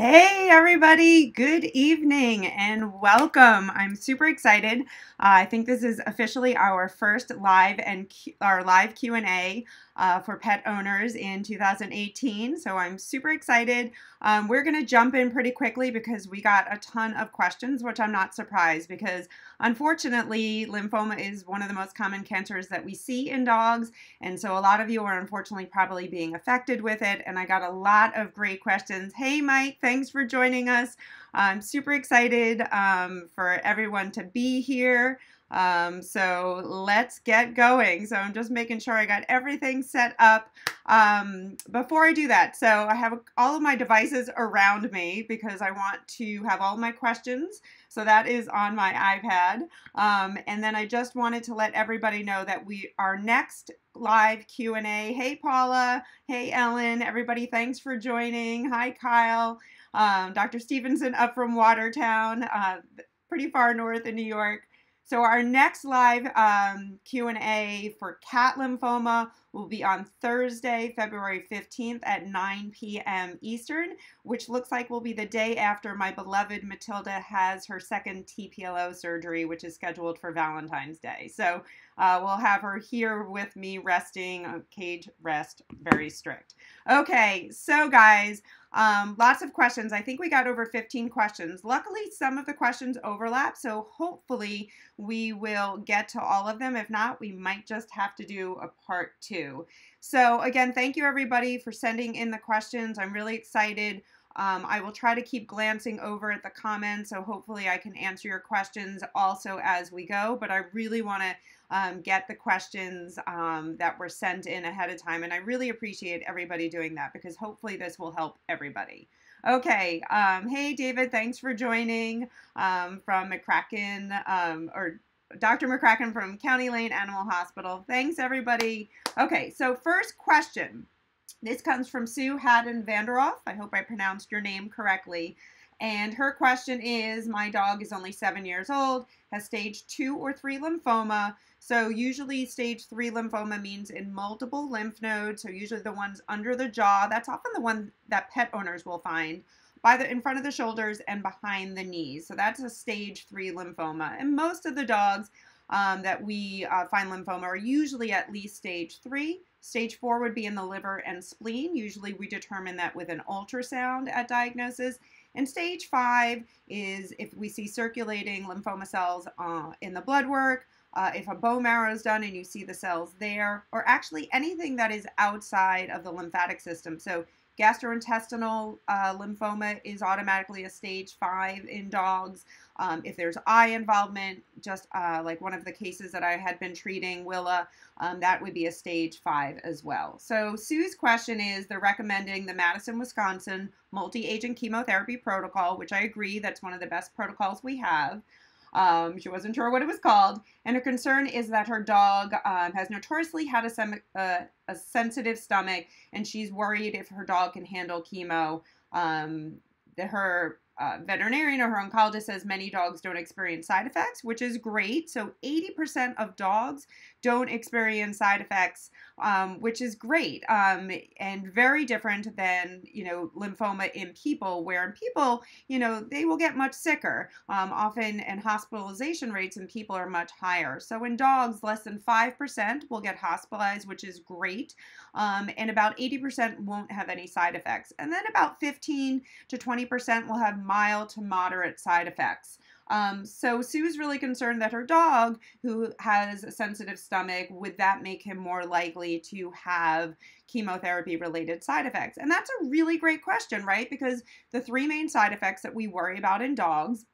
Hey, everybody. Good evening and welcome. I'm super excited. Uh, I think this is officially our first live and Q- our live Q&A uh, for pet owners in 2018. So I'm super excited. Um, we're going to jump in pretty quickly because we got a ton of questions, which I'm not surprised because unfortunately, lymphoma is one of the most common cancers that we see in dogs. And so a lot of you are unfortunately probably being affected with it. And I got a lot of great questions. Hey, Mike, thanks for joining us. I'm super excited um, for everyone to be here. Um, so let's get going. So I'm just making sure I got everything set up. Um, before I do that, so I have all of my devices around me because I want to have all my questions. So that is on my iPad. Um, and then I just wanted to let everybody know that we our next live Q&A. Hey Paula, hey Ellen, everybody thanks for joining. Hi Kyle. Um, Dr. Stevenson up from Watertown, uh, pretty far north in New York. So our next live um, Q&A for cat lymphoma will be on Thursday, February 15th at 9 p.m. Eastern, which looks like will be the day after my beloved Matilda has her second TPLO surgery, which is scheduled for Valentine's Day. So uh, we'll have her here with me resting, uh, cage rest, very strict. Okay, so guys, um, lots of questions. I think we got over 15 questions. Luckily, some of the questions overlap, so hopefully we will get to all of them. If not, we might just have to do a part two. So again, thank you everybody for sending in the questions. I'm really excited. Um, I will try to keep glancing over at the comments, so hopefully I can answer your questions also as we go. But I really want to um, get the questions um, that were sent in ahead of time, and I really appreciate everybody doing that because hopefully this will help everybody. Okay, um, hey David, thanks for joining um, from McCracken um, or Dr. McCracken from County Lane Animal Hospital. Thanks, everybody. Okay, so first question. This comes from Sue Haddon Vanderoff. I hope I pronounced your name correctly. And her question is My dog is only seven years old, has stage two or three lymphoma. So, usually, stage three lymphoma means in multiple lymph nodes. So, usually the ones under the jaw. That's often the one that pet owners will find by the in front of the shoulders and behind the knees. So that's a stage three lymphoma. And most of the dogs um, that we uh, find lymphoma are usually at least stage three. Stage four would be in the liver and spleen. Usually we determine that with an ultrasound at diagnosis. And stage five is if we see circulating lymphoma cells uh, in the blood work, uh, if a bone marrow is done and you see the cells there, or actually anything that is outside of the lymphatic system. So Gastrointestinal uh, lymphoma is automatically a stage five in dogs. Um, if there's eye involvement, just uh, like one of the cases that I had been treating, Willa, um, that would be a stage five as well. So Sue's question is they're recommending the Madison, Wisconsin multi-agent chemotherapy protocol, which I agree that's one of the best protocols we have. Um, she wasn't sure what it was called, and her concern is that her dog um, has notoriously had a, sem- uh, a, sensitive stomach, and she's worried if her dog can handle chemo. Um, her uh, veterinarian or her oncologist says many dogs don't experience side effects, which is great. So 80% of dogs don't experience side effects, um, which is great um, and very different than, you know, lymphoma in people, where in people, you know, they will get much sicker. Um, often, and hospitalization rates in people are much higher. So in dogs, less than 5% will get hospitalized, which is great. Um, and about 80% won't have any side effects. And then about 15 to 20% will have mild to moderate side effects. Um, so Sue's really concerned that her dog, who has a sensitive stomach, would that make him more likely to have chemotherapy related side effects? And that's a really great question, right? Because the three main side effects that we worry about in dogs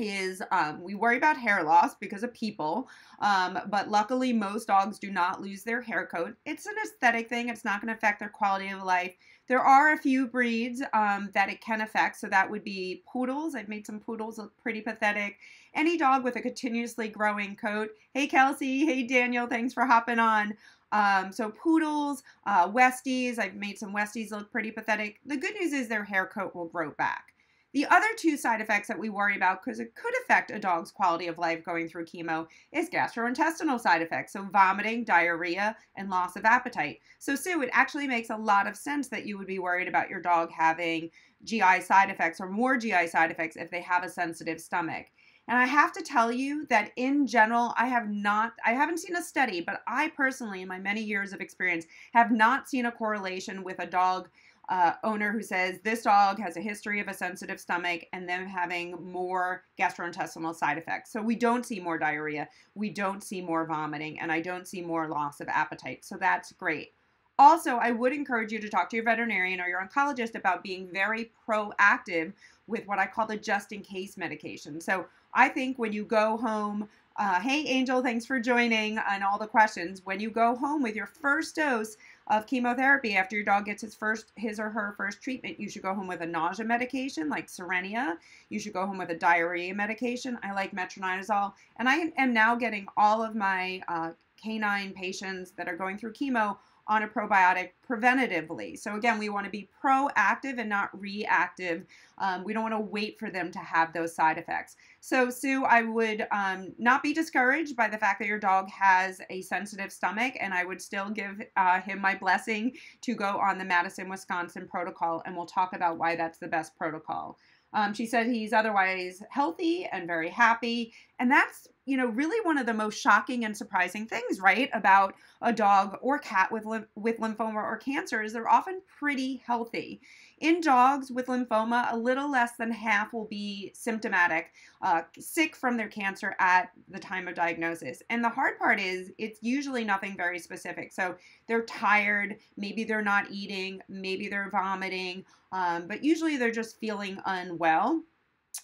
is um, we worry about hair loss because of people, um, but luckily most dogs do not lose their hair coat. It's an aesthetic thing. It's not going to affect their quality of life. There are a few breeds um, that it can affect, so that would be poodles. I've made some poodles look pretty pathetic. Any dog with a continuously growing coat. Hey Kelsey, hey Daniel, thanks for hopping on. Um, so poodles, uh, Westies, I've made some Westies look pretty pathetic. The good news is their hair coat will grow back. The other two side effects that we worry about because it could affect a dog's quality of life going through chemo is gastrointestinal side effects, so vomiting, diarrhea, and loss of appetite. So, Sue, it actually makes a lot of sense that you would be worried about your dog having GI side effects or more GI side effects if they have a sensitive stomach. And I have to tell you that in general, I have not, I haven't seen a study, but I personally, in my many years of experience, have not seen a correlation with a dog uh, owner who says this dog has a history of a sensitive stomach and them having more gastrointestinal side effects. So we don't see more diarrhea, we don't see more vomiting, and I don't see more loss of appetite. So that's great. Also, I would encourage you to talk to your veterinarian or your oncologist about being very proactive with what I call the just in case medication. So I think when you go home, uh, hey Angel, thanks for joining and all the questions. When you go home with your first dose of chemotherapy after your dog gets his first his or her first treatment, you should go home with a nausea medication like Cerenia. You should go home with a diarrhea medication. I like metronidazole, and I am now getting all of my uh, canine patients that are going through chemo on a probiotic preventatively. So again, we want to be proactive and not reactive. Um, we don't want to wait for them to have those side effects. So Sue, I would um, not be discouraged by the fact that your dog has a sensitive stomach, and I would still give uh, him my blessing to go on the Madison, Wisconsin protocol, and we'll talk about why that's the best protocol. Um, she said he's otherwise healthy and very happy. And that's, you know, really one of the most shocking and surprising things, right, about a dog or cat with, with lymphoma or cancer is they're often pretty healthy. In dogs with lymphoma, a little less than half will be symptomatic, uh, sick from their cancer at the time of diagnosis. And the hard part is it's usually nothing very specific. So they're tired, maybe they're not eating, maybe they're vomiting, um, but usually they're just feeling unwell.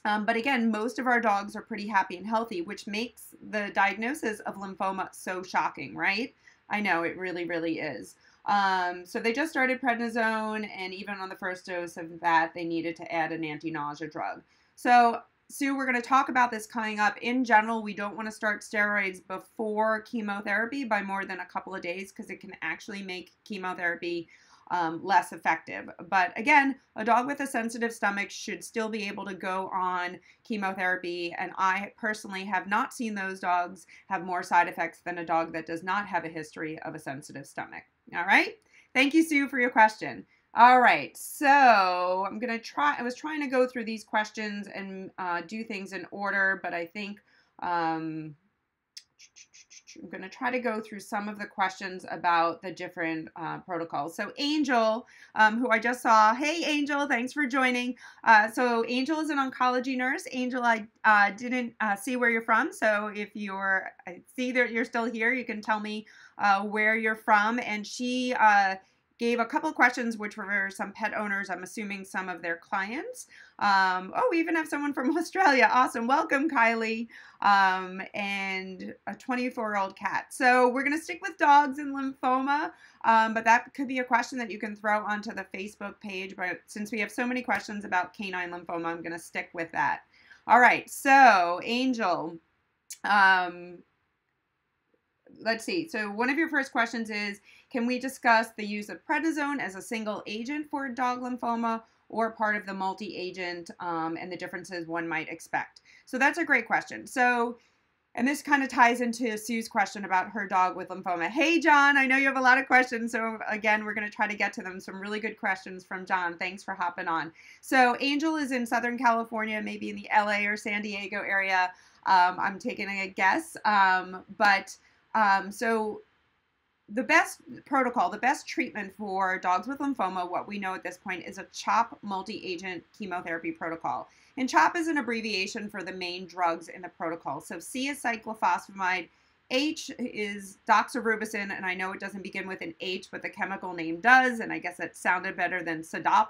Um, but again, most of our dogs are pretty happy and healthy, which makes the diagnosis of lymphoma so shocking, right? I know it really, really is. Um, so they just started prednisone, and even on the first dose of that, they needed to add an anti-nausea drug. So Sue, we're going to talk about this coming up. In general, we don't want to start steroids before chemotherapy by more than a couple of days because it can actually make chemotherapy um, less effective. But again, a dog with a sensitive stomach should still be able to go on chemotherapy. And I personally have not seen those dogs have more side effects than a dog that does not have a history of a sensitive stomach. All right. Thank you, Sue, for your question. All right, so I'm gonna try. I was trying to go through these questions and uh, do things in order, but I think um, I'm going to try to go through some of the questions about the different uh, protocols. So Angel, um, who I just saw, hey Angel, thanks for joining. Uh, so Angel is an oncology nurse. Angel, I uh, didn't uh, see where you're from, so if you're, I see that you're still here, you can tell me uh, where you're from. And she uh, gave a couple of questions, which were some pet owners, I'm assuming some of their clients. Um, oh, we even have someone from Australia. Awesome. Welcome, Kylie. Um, and a 24 year old cat. So we're going to stick with dogs and lymphoma, um, but that could be a question that you can throw onto the Facebook page. But since we have so many questions about canine lymphoma, I'm going to stick with that. All right. So, Angel. Um, let's see. So one of your first questions is, can we discuss the use of prednisone as a single agent for dog lymphoma or part of the multi-agent um, and the differences one might expect? So that's a great question. So, and this kind of ties into Sue's question about her dog with lymphoma. Hey, John, I know you have a lot of questions. So again, we're going to try to get to them. Some really good questions from John. Thanks for hopping on. So Angel is in Southern California, maybe in the LA or San Diego area. Um, I'm taking a guess. Um, but um, so the best protocol, the best treatment for dogs with lymphoma, what we know at this point is a CHOP multi-agent chemotherapy protocol. And CHOP is an abbreviation for the main drugs in the protocol. So C is cyclophosphamide, H is doxorubicin, and I know it doesn't begin with an H, but the chemical name does, and I guess it sounded better than SADOP.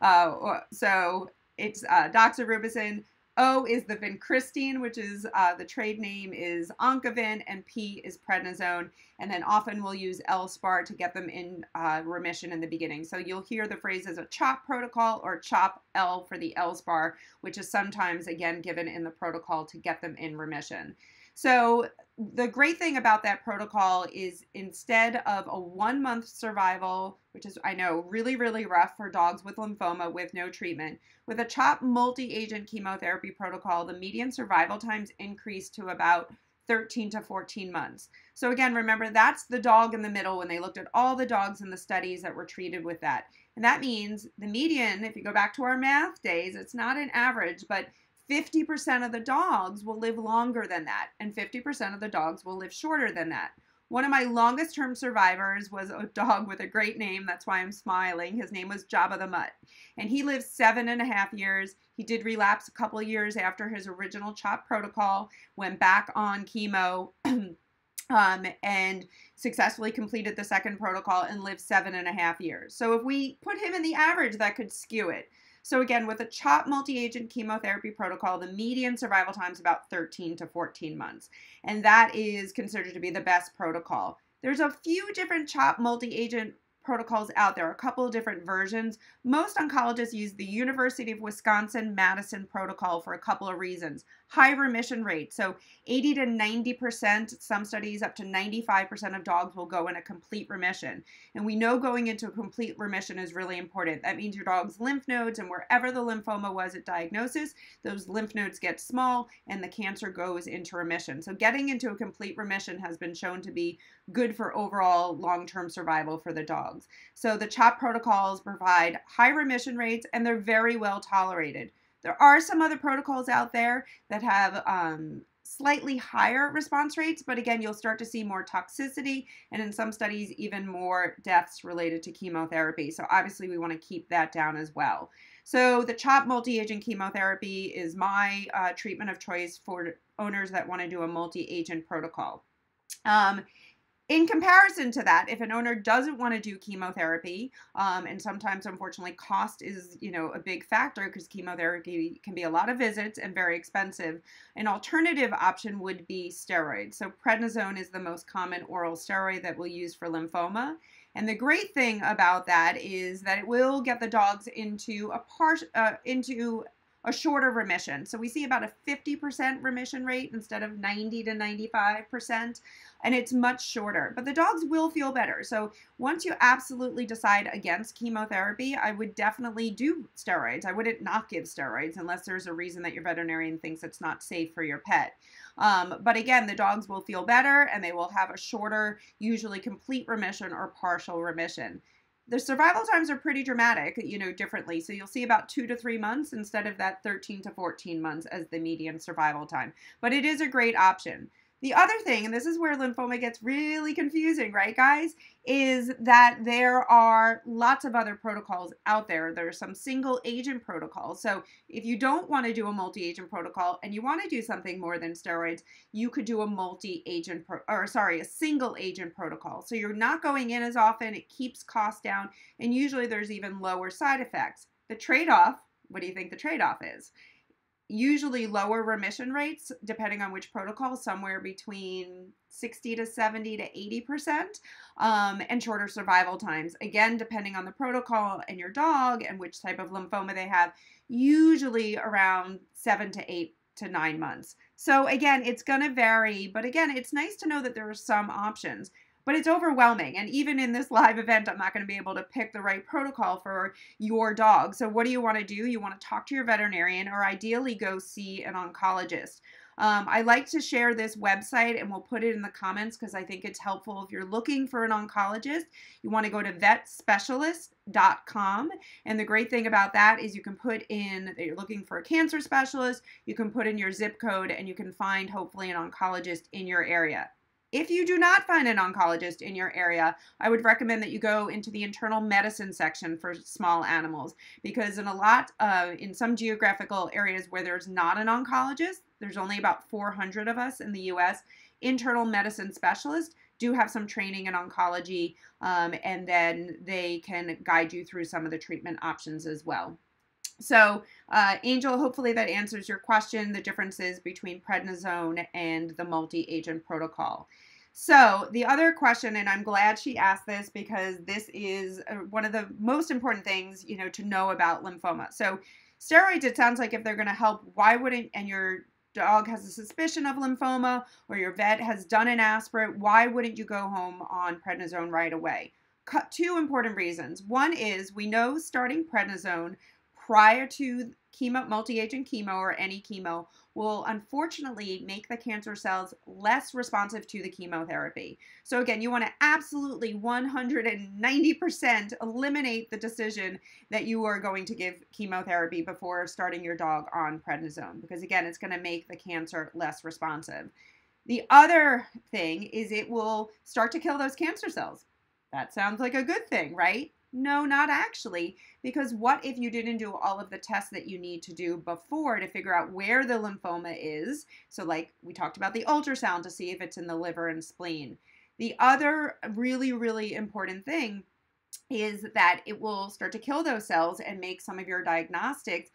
Uh, so it's uh, doxorubicin, O is the vincristine, which is uh, the trade name is Oncovin, and P is prednisone. And then often we'll use Elspar to get them in uh, remission in the beginning. So you'll hear the phrase as a CHOP protocol or CHOP L for the Elspar, which is sometimes again given in the protocol to get them in remission. So the great thing about that protocol is instead of a one month survival which is, I know, really, really rough for dogs with lymphoma with no treatment. With a CHOP multi agent chemotherapy protocol, the median survival times increased to about 13 to 14 months. So, again, remember that's the dog in the middle when they looked at all the dogs in the studies that were treated with that. And that means the median, if you go back to our math days, it's not an average, but 50% of the dogs will live longer than that, and 50% of the dogs will live shorter than that. One of my longest term survivors was a dog with a great name. That's why I'm smiling. His name was Jabba the Mutt. And he lived seven and a half years. He did relapse a couple years after his original CHOP protocol, went back on chemo. um, and successfully completed the second protocol and lived seven and a half years. So if we put him in the average, that could skew it. So again, with a CHOP multi-agent chemotherapy protocol, the median survival time is about 13 to 14 months. And that is considered to be the best protocol. There's a few different CHOP multi-agent protocols out there, a couple of different versions. Most oncologists use the University of Wisconsin Madison protocol for a couple of reasons. High remission rate, so 80 to 90%, some studies up to 95% of dogs will go in a complete remission. And we know going into a complete remission is really important. That means your dog's lymph nodes and wherever the lymphoma was at diagnosis, those lymph nodes get small and the cancer goes into remission. So getting into a complete remission has been shown to be good for overall long-term survival for the dogs. So the CHOP protocols provide high remission rates and they're very well tolerated. There are some other protocols out there that have um, slightly higher response rates, but again, you'll start to see more toxicity and in some studies, even more deaths related to chemotherapy. So obviously, we want to keep that down as well. So the CHOP multi-agent chemotherapy is my uh, treatment of choice for owners that want to do a multi-agent protocol. Um, in comparison to that, if an owner doesn't want to do chemotherapy, um, and sometimes unfortunately cost is you know a big factor because chemotherapy can be a lot of visits and very expensive. An alternative option would be steroids. So prednisone is the most common oral steroid that we'll use for lymphoma. And the great thing about that is that it will get the dogs into a part uh, into a shorter remission. So we see about a 50% remission rate instead of 90 to 95%, and it's much shorter. But the dogs will feel better. So once you absolutely decide against chemotherapy, I would definitely do steroids. I wouldn't not give steroids unless there's a reason that your veterinarian thinks it's not safe for your pet. Um, but again, the dogs will feel better and they will have a shorter, usually complete remission or partial remission the survival times are pretty dramatic, you know, differently. So you'll see about two to three months instead of that 13 to 14 months as the median survival time. But it is a great option. The other thing, and this is where lymphoma gets really confusing, right, guys, is that there are lots of other protocols out there. There are some single agent protocols. So if you don't want to do a multi agent protocol and you want to do something more than steroids, you could do a multi agent, or sorry, a single agent protocol. So you're not going in as often, it keeps costs down, and usually there's even lower side effects. The trade off, what do you think the trade off is? Usually lower remission rates depending on which protocol somewhere between 60 to 70 to 80 percent um, and shorter survival times. Again depending on the protocol and your dog and which type of lymphoma they have usually around seven to eight to nine months. So again it's going to vary but again it's nice to know that there are some options but it's overwhelming. And even in this live event, I'm not going to be able to pick the right protocol for your dog. So, what do you want to do? You want to talk to your veterinarian or ideally go see an oncologist. Um, I like to share this website and we'll put it in the comments because I think it's helpful if you're looking for an oncologist. You want to go to vetspecialist.com. And the great thing about that is you can put in that you're looking for a cancer specialist, you can put in your zip code, and you can find hopefully an oncologist in your area. If you do not find an oncologist in your area, I would recommend that you go into the internal medicine section for small animals because in a lot, uh, in some geographical areas where there's not an oncologist, there's only about 400 of us in the US, internal medicine specialists do have some training in oncology um, and then they can guide you through some of the treatment options as well. So, uh, Angel, hopefully that answers your question the differences between prednisone and the multi agent protocol. So, the other question, and I'm glad she asked this because this is uh, one of the most important things, you know, to know about lymphoma. So, steroids, it sounds like if they're going to help, why wouldn't, and your dog has a suspicion of lymphoma or your vet has done an aspirate, why wouldn't you go home on prednisone right away? two important reasons. One is we know starting prednisone prior to chemo, multi-agent chemo or any chemo will unfortunately make the cancer cells less responsive to the chemotherapy. So again, you want to absolutely 190% eliminate the decision that you are going to give chemotherapy before starting your dog on prednisone because again, it's going to make the cancer less responsive. The other thing is it will start to kill those cancer cells. That sounds like a good thing, right? No, not actually. Because what if you didn't do all of the tests that you need to do before to figure out where the lymphoma is? So, like we talked about the ultrasound to see if it's in the liver and spleen. The other really, really important thing is that it will start to kill those cells and make some of your diagnostics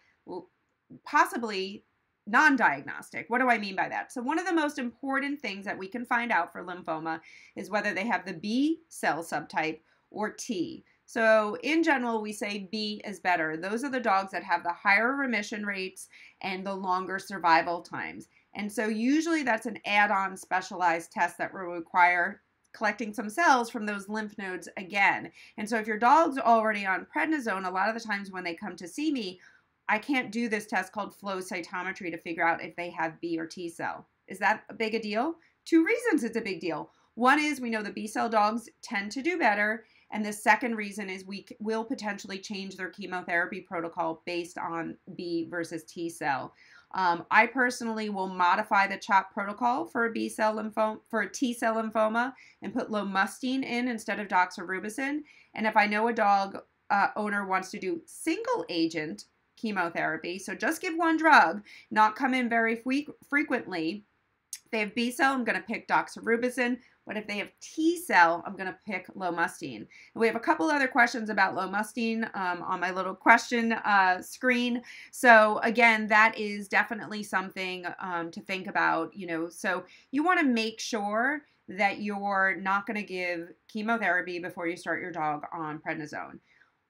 possibly non diagnostic. What do I mean by that? So, one of the most important things that we can find out for lymphoma is whether they have the B cell subtype or T. So, in general, we say B is better. Those are the dogs that have the higher remission rates and the longer survival times. And so, usually, that's an add on specialized test that will require collecting some cells from those lymph nodes again. And so, if your dog's already on prednisone, a lot of the times when they come to see me, I can't do this test called flow cytometry to figure out if they have B or T cell. Is that a big a deal? Two reasons it's a big deal. One is we know the B cell dogs tend to do better. And the second reason is we will potentially change their chemotherapy protocol based on B versus T cell. Um, I personally will modify the CHOP protocol for a B cell lymphoma, for a T cell lymphoma, and put lomustine in instead of doxorubicin. And if I know a dog uh, owner wants to do single agent chemotherapy, so just give one drug, not come in very frequently. If they have B cell, I'm going to pick doxorubicin. But if they have T cell, I'm going to pick lomustine. And we have a couple other questions about lomustine um, on my little question uh, screen. So again, that is definitely something um, to think about. You know, so you want to make sure that you're not going to give chemotherapy before you start your dog on prednisone.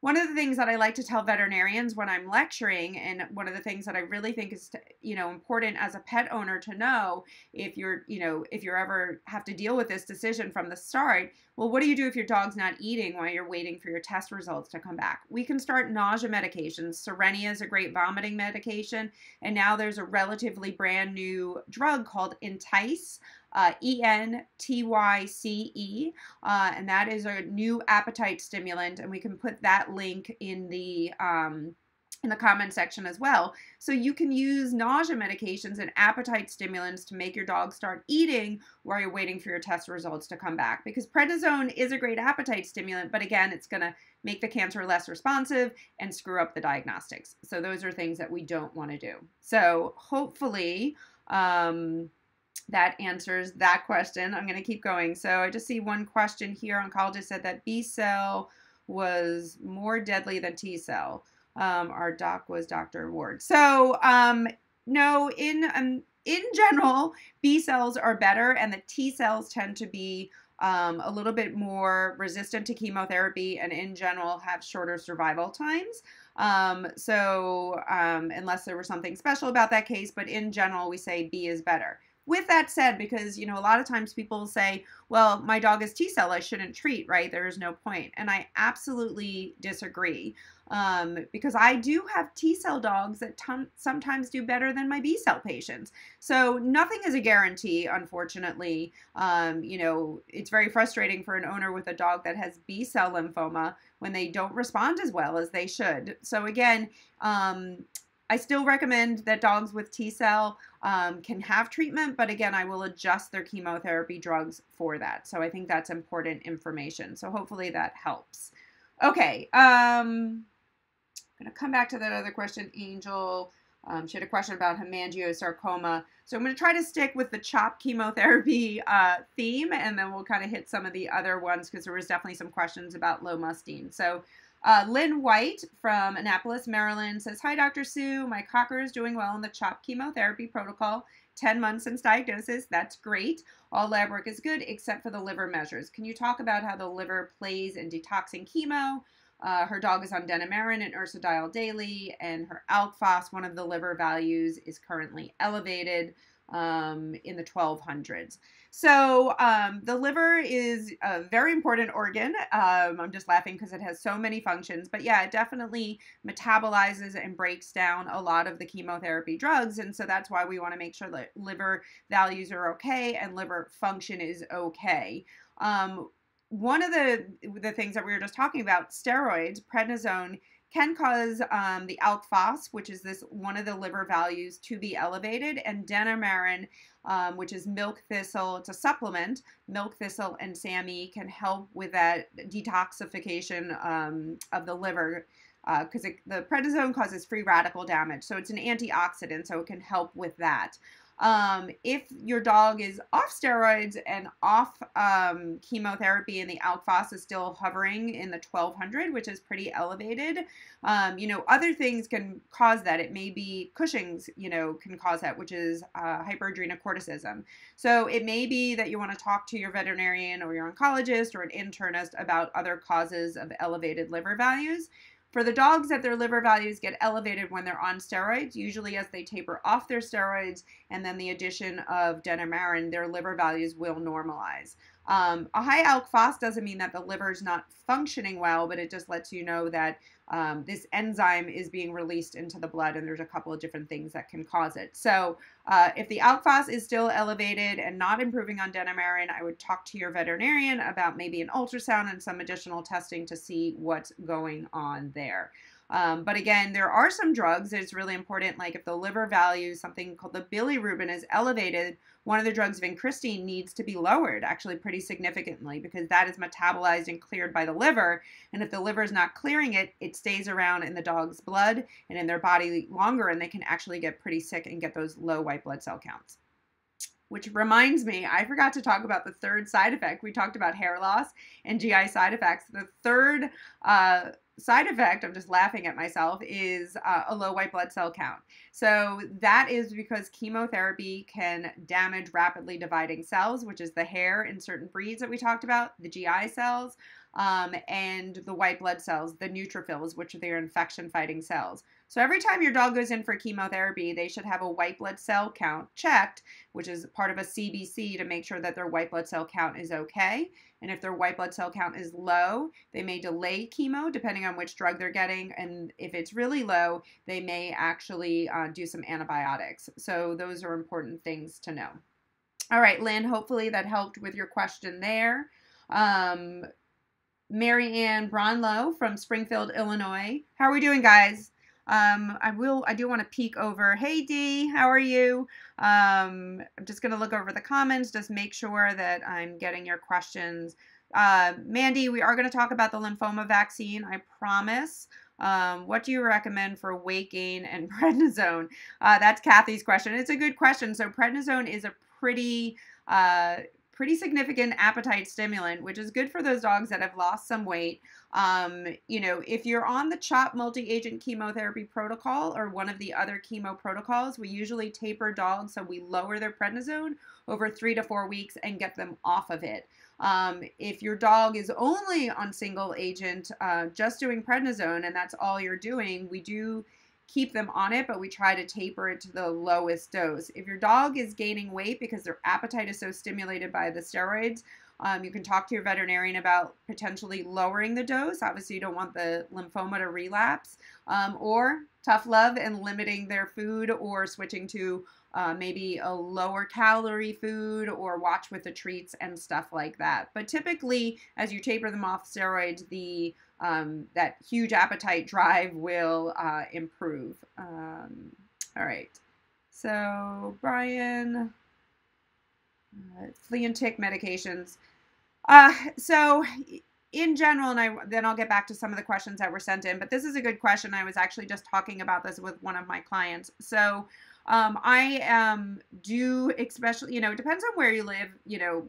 One of the things that I like to tell veterinarians when I'm lecturing, and one of the things that I really think is, you know, important as a pet owner to know if you're, you know, if you're ever have to deal with this decision from the start, well, what do you do if your dog's not eating while you're waiting for your test results to come back? We can start nausea medications. Cerenia is a great vomiting medication, and now there's a relatively brand new drug called Entyce uh, E N T Y C E, uh, and that is a new appetite stimulant, and we can put that link in the um, in the comment section as well. So you can use nausea medications and appetite stimulants to make your dog start eating while you're waiting for your test results to come back. Because prednisone is a great appetite stimulant, but again, it's going to make the cancer less responsive and screw up the diagnostics. So those are things that we don't want to do. So hopefully, um, that answers that question. I'm going to keep going. So I just see one question here. Oncologist said that B cell was more deadly than T cell. Um, our doc was Dr. Ward. So um, no, in um, in general, B cells are better, and the T cells tend to be um, a little bit more resistant to chemotherapy, and in general have shorter survival times. Um, so um, unless there was something special about that case, but in general, we say B is better. With that said, because you know a lot of times people will say, "Well, my dog is T cell, I shouldn't treat," right? There is no point, and I absolutely disagree um, because I do have T cell dogs that sometimes do better than my B cell patients. So nothing is a guarantee, unfortunately. Um, you know, it's very frustrating for an owner with a dog that has B cell lymphoma when they don't respond as well as they should. So again, um, I still recommend that dogs with T cell um, can have treatment, but again, I will adjust their chemotherapy drugs for that. So I think that's important information. So hopefully that helps. Okay, um, I'm going to come back to that other question, Angel. Um, she had a question about hemangiosarcoma. So I'm going to try to stick with the CHOP chemotherapy uh, theme, and then we'll kind of hit some of the other ones because there was definitely some questions about low lomustine. So uh, Lynn White from Annapolis, Maryland says, Hi, Dr. Sue. My cocker is doing well in the CHOP chemotherapy protocol. 10 months since diagnosis. That's great. All lab work is good except for the liver measures. Can you talk about how the liver plays in detoxing chemo? Uh, her dog is on Denamarin and ursodiol daily, and her ALK one of the liver values, is currently elevated. Um, in the 1200s. So um, the liver is a very important organ. Um, I'm just laughing because it has so many functions, but yeah, it definitely metabolizes and breaks down a lot of the chemotherapy drugs, and so that's why we want to make sure that liver values are okay and liver function is okay. Um, one of the the things that we were just talking about, steroids, prednisone can cause um, the alk phos, which is this one of the liver values, to be elevated, and denamarin, um, which is milk thistle. A supplement. Milk thistle and SAMe can help with that detoxification um, of the liver because uh, the prednisone causes free radical damage. So it's an antioxidant, so it can help with that. Um, if your dog is off steroids and off um, chemotherapy and the alk phos is still hovering in the 1200, which is pretty elevated, um, you know, other things can cause that. It may be Cushing's, you know, can cause that, which is uh, hyperadrenocorticism. So it may be that you want to talk to your veterinarian or your oncologist or an internist about other causes of elevated liver values. For the dogs that their liver values get elevated when they're on steroids, usually as they taper off their steroids and then the addition of denamarin, their liver values will normalize. Um, a high alk phos doesn't mean that the liver is not functioning well, but it just lets you know that um, this enzyme is being released into the blood, and there's a couple of different things that can cause it. So, uh, if the alk is still elevated and not improving on denamarin, I would talk to your veterinarian about maybe an ultrasound and some additional testing to see what's going on there. Um, but again, there are some drugs that it's really important, like if the liver value, something called the bilirubin, is elevated, one of the drugs, vincristine, needs to be lowered actually pretty significantly because that is metabolized and cleared by the liver. And if the liver is not clearing it, it stays around in the dog's blood and in their body longer, and they can actually get pretty sick and get those low white blood cell counts. Which reminds me, I forgot to talk about the third side effect. We talked about hair loss and GI side effects. The third uh, side effect, I'm just laughing at myself, is uh, a low white blood cell count. So that is because chemotherapy can damage rapidly dividing cells, which is the hair in certain breeds that we talked about, the GI cells, um, and the white blood cells, the neutrophils, which are their infection fighting cells. So every time your dog goes in for chemotherapy, they should have a white blood cell count checked, which is part of a CBC to make sure that their white blood cell count is okay. And if their white blood cell count is low, they may delay chemo depending on which drug they're getting. And if it's really low, they may actually uh, do some antibiotics. So those are important things to know. All right, Lynn, hopefully that helped with your question there. Um, Mary Ann Bronlow from Springfield, Illinois. How are we doing, guys? Um, I will. I do want to peek over. Hey Dee, how are you? Um, I'm just gonna look over the comments. Just make sure that I'm getting your questions. Uh, Mandy, we are going to talk about the lymphoma vaccine. I promise. Um, what do you recommend for weight gain and prednisone? Uh, that's Kathy's question. It's a good question. So prednisone is a pretty uh, pretty significant appetite stimulant, which is good for those dogs that have lost some weight. Um, you know, if you're on the CHOP multi-agent chemotherapy protocol or one of the other chemo protocols, we usually taper dogs so we lower their prednisone over three to four weeks and get them off of it. Um, if your dog is only on single agent, uh, just doing prednisone, and that's all you're doing, we do keep them on it, but we try to taper it to the lowest dose. If your dog is gaining weight because their appetite is so stimulated by the steroids, um, you can talk to your veterinarian about potentially lowering the dose. Obviously, you don't want the lymphoma to relapse, um, or tough love and limiting their food or switching to uh, maybe a lower calorie food or watch with the treats and stuff like that. But typically, as you taper them off steroids, the um, that huge appetite drive will uh, improve. Um, all right. So, Brian, uh, flea and tick medications. Uh, so, in general, and I then I'll get back to some of the questions that were sent in, but this is a good question. I was actually just talking about this with one of my clients. So, um, I um, do, especially, you know, it depends on where you live, you know,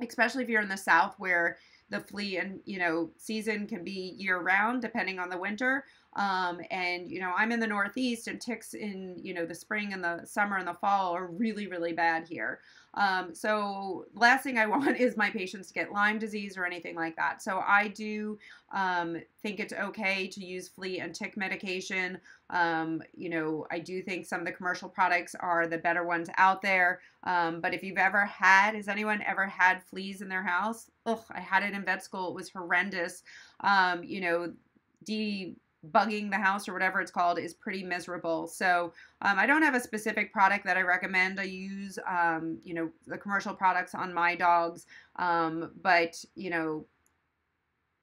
especially if you're in the South where the flea and you know season can be year round depending on the winter um, and you know i'm in the northeast and ticks in you know the spring and the summer and the fall are really really bad here Um, so last thing I want is my patients to get Lyme disease or anything like that. So I do um, think it's okay to use flea and tick medication. Um, you know, I do think some of the commercial products are the better ones out there. Um, but if you've ever had, has anyone ever had fleas in their house? Ugh, I had it in vet school. It was horrendous. Um, you know, debugging the house or whatever it's called is pretty miserable. So um, I don't have a specific product that I recommend. I use, um, you know, the commercial products on my dogs, um, but you know,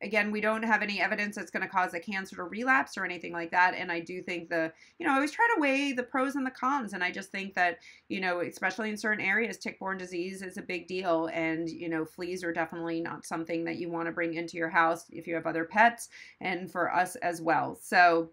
again, we don't have any evidence that's going to cause a cancer to relapse or anything like that. And I do think the, you know, I always try to weigh the pros and the cons. And I just think that, you know, especially in certain areas, tick-borne disease is a big deal. And, you know, fleas are definitely not something that you want to bring into your house if you have other pets and for us as well. So,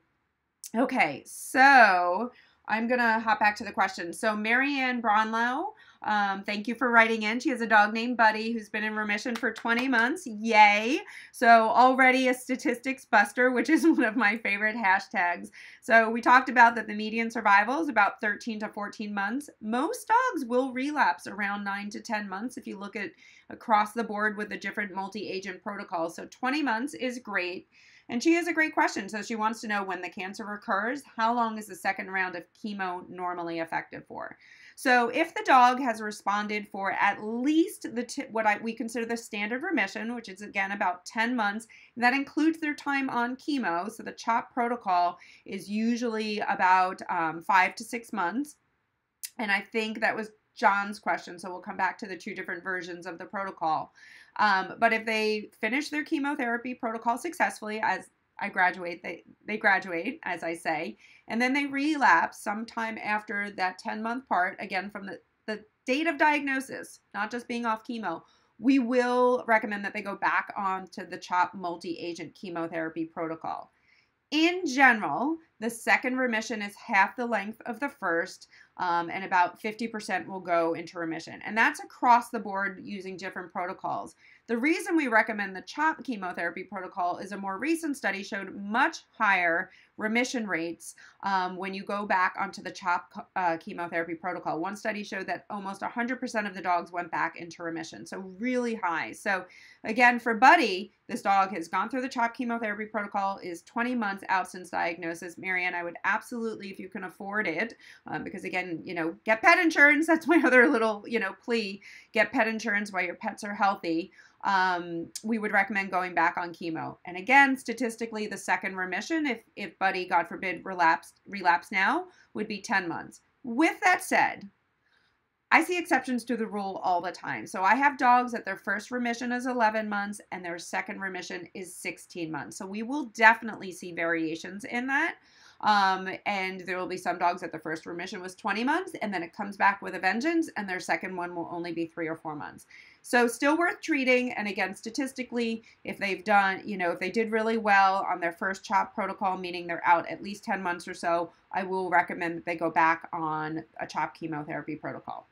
okay, so I'm going to hop back to the question. So Marianne Bronlow um, thank you for writing in. She has a dog named Buddy who's been in remission for 20 months. Yay. So already a statistics buster, which is one of my favorite hashtags. So we talked about that the median survival is about 13 to 14 months. Most dogs will relapse around 9 to 10 months if you look at across the board with the different multi-agent protocols. So 20 months is great. And she has a great question. So she wants to know when the cancer recurs, how long is the second round of chemo normally effective for? So if the dog has responded for at least the t- what I, we consider the standard remission, which is again about 10 months, that includes their time on chemo. So the CHOP protocol is usually about um, five to six months. And I think that was John's question. So we'll come back to the two different versions of the protocol. Um, but if they finish their chemotherapy protocol successfully, as I graduate, they, they graduate, as I say, and then they relapse sometime after that 10 month part, again, from the, the date of diagnosis, not just being off chemo. We will recommend that they go back on to the CHOP multi agent chemotherapy protocol. In general, the second remission is half the length of the first, um, and about 50% will go into remission. And that's across the board using different protocols. The reason we recommend the CHOP chemotherapy protocol is a more recent study showed much higher remission rates um, when you go back onto the CHOP uh, chemotherapy protocol. One study showed that almost 100% of the dogs went back into remission, so really high. So again, for Buddy, this dog has gone through the CHOP chemotherapy protocol, is 20 months out since diagnosis. Marianne, I would absolutely, if you can afford it, um, because again, you know, get pet insurance. That's my other little, you know, plea. Get pet insurance while your pets are healthy um, we would recommend going back on chemo. And again, statistically, the second remission, if, if God forbid, relapsed, relapse now, would be 10 months. With that said, I see exceptions to the rule all the time. So I have dogs that their first remission is 11 months and their second remission is 16 months. So we will definitely see variations in that. Um, and there will be some dogs that the first remission was 20 months and then it comes back with a vengeance and their second one will only be three or four months. So still worth treating. And again, statistically, if they've done, you know, if they did really well on their first CHOP protocol, meaning they're out at least 10 months or so, I will recommend that they go back on a CHOP chemotherapy protocol.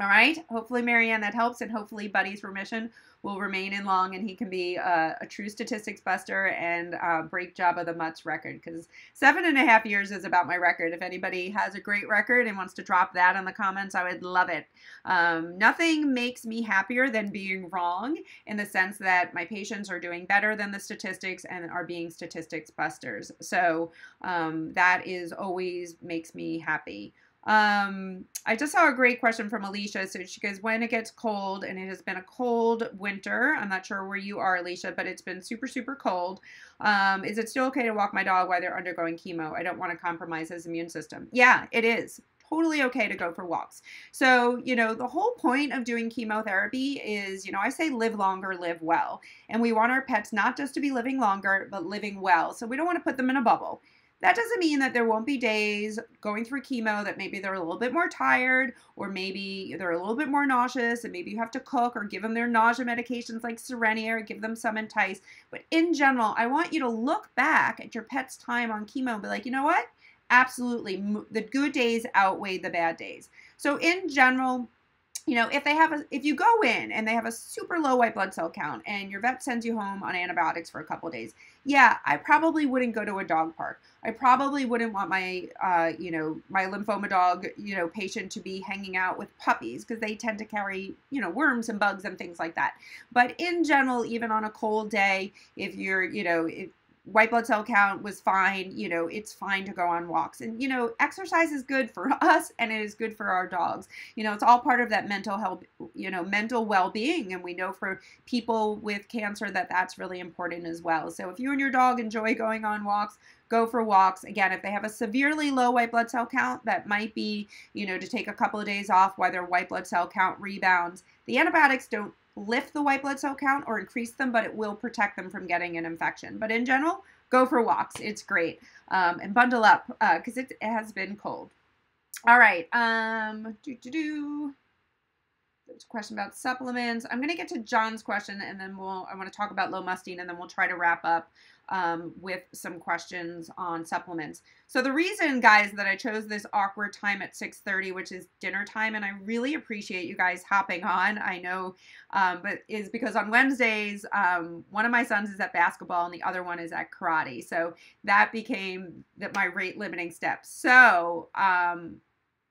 All right. Hopefully, Marianne, that helps, and hopefully, Buddy's remission will remain in long, and he can be a, a true statistics buster and uh, break Jabba the Mutt's record. Because seven and a half years is about my record. If anybody has a great record and wants to drop that in the comments, I would love it. Um, nothing makes me happier than being wrong, in the sense that my patients are doing better than the statistics and are being statistics busters. So um, that is always makes me happy. Um, I just saw a great question from Alicia. So she goes, when it gets cold, and it has been a cold winter. I'm not sure where you are, Alicia, but it's been super, super cold. Um, is it still okay to walk my dog while they're undergoing chemo? I don't want to compromise his immune system. Yeah, it is totally okay to go for walks. So, you know, the whole point of doing chemotherapy is, you know, I say live longer, live well. And we want our pets not just to be living longer, but living well. So we don't want to put them in a bubble. That doesn't mean that there won't be days going through chemo that maybe they're a little bit more tired or maybe they're a little bit more nauseous and maybe you have to cook or give them their nausea medications like Cerenia or give them some Entyce. But in general, I want you to look back at your pet's time on chemo and be like, you know what? Absolutely. The good days outweigh the bad days. So in general, you know, if they have a, if you go in and they have a super low white blood cell count and your vet sends you home on antibiotics for a couple days, yeah, I probably wouldn't go to a dog park. I probably wouldn't want my, uh, you know, my lymphoma dog, you know, patient to be hanging out with puppies because they tend to carry, you know, worms and bugs and things like that. But in general, even on a cold day, if you're, you know, if, white blood cell count was fine. You know, it's fine to go on walks. And, you know, exercise is good for us and it is good for our dogs. You know, it's all part of that mental health, you know, mental well being. And we know for people with cancer that that's really important as well. So if you and your dog enjoy going on walks, go for walks. Again, if they have a severely low white blood cell count, that might be, you know, to take a couple of days off while their white blood cell count rebounds. The antibiotics don't lift the white blood cell count or increase them, but it will protect them from getting an infection. But in general, go for walks. It's great. Um, and bundle up because uh, it, it, has been cold. All right. Um, do do do. There's a question about supplements. I'm going to get to John's question, and then we'll. I want to talk about lomustine, and then we'll try to wrap up um, with some questions on supplements. So the reason, guys, that I chose this awkward time at 6:30, which is dinner time, and I really appreciate you guys hopping on. I know, um, but is because on Wednesdays, um, one of my sons is at basketball and the other one is at karate. So that became that my rate limiting step. So um,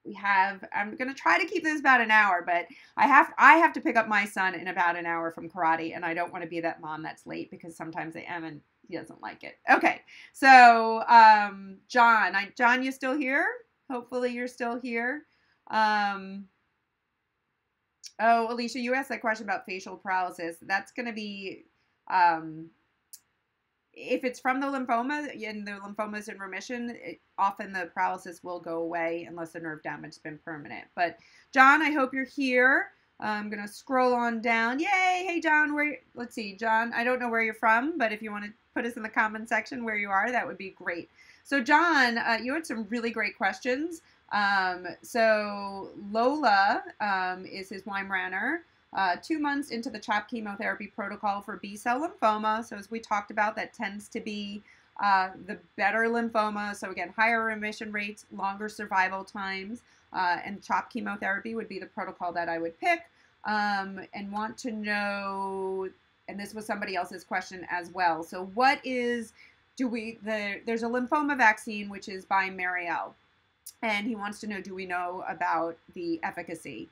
we have i'm going to try to keep this about an hour but i have i have to pick up my son in about an hour from karate and i don't want to be that mom that's late because sometimes i am and he doesn't like it. Okay, so um, John, I, John, you still here? Hopefully, you're still here. Um, oh, Alicia, you asked that question about facial paralysis. That's going to be um, if it's from the lymphoma and the lymphoma is in remission, it, often the paralysis will go away unless the nerve damage has been permanent. But John, I hope you're here. I'm gonna scroll on down. Yay! Hey John, where? Let's see, John. I don't know where you're from, but if you want to put us in the comment section where you are, that would be great. So John, uh, you had some really great questions. Um, so Lola um, is his Weimaraner. Uh, two months into the CHOP chemotherapy protocol for B-cell lymphoma. So as we talked about, that tends to be uh, the better lymphoma. So again, higher remission rates, longer survival times, uh, and CHOP chemotherapy would be the protocol that I would pick. Um, and want to know and this was somebody else's question as well. So what is do we the there's a lymphoma vaccine which is by Merial, and he wants to know do we know about the efficacy?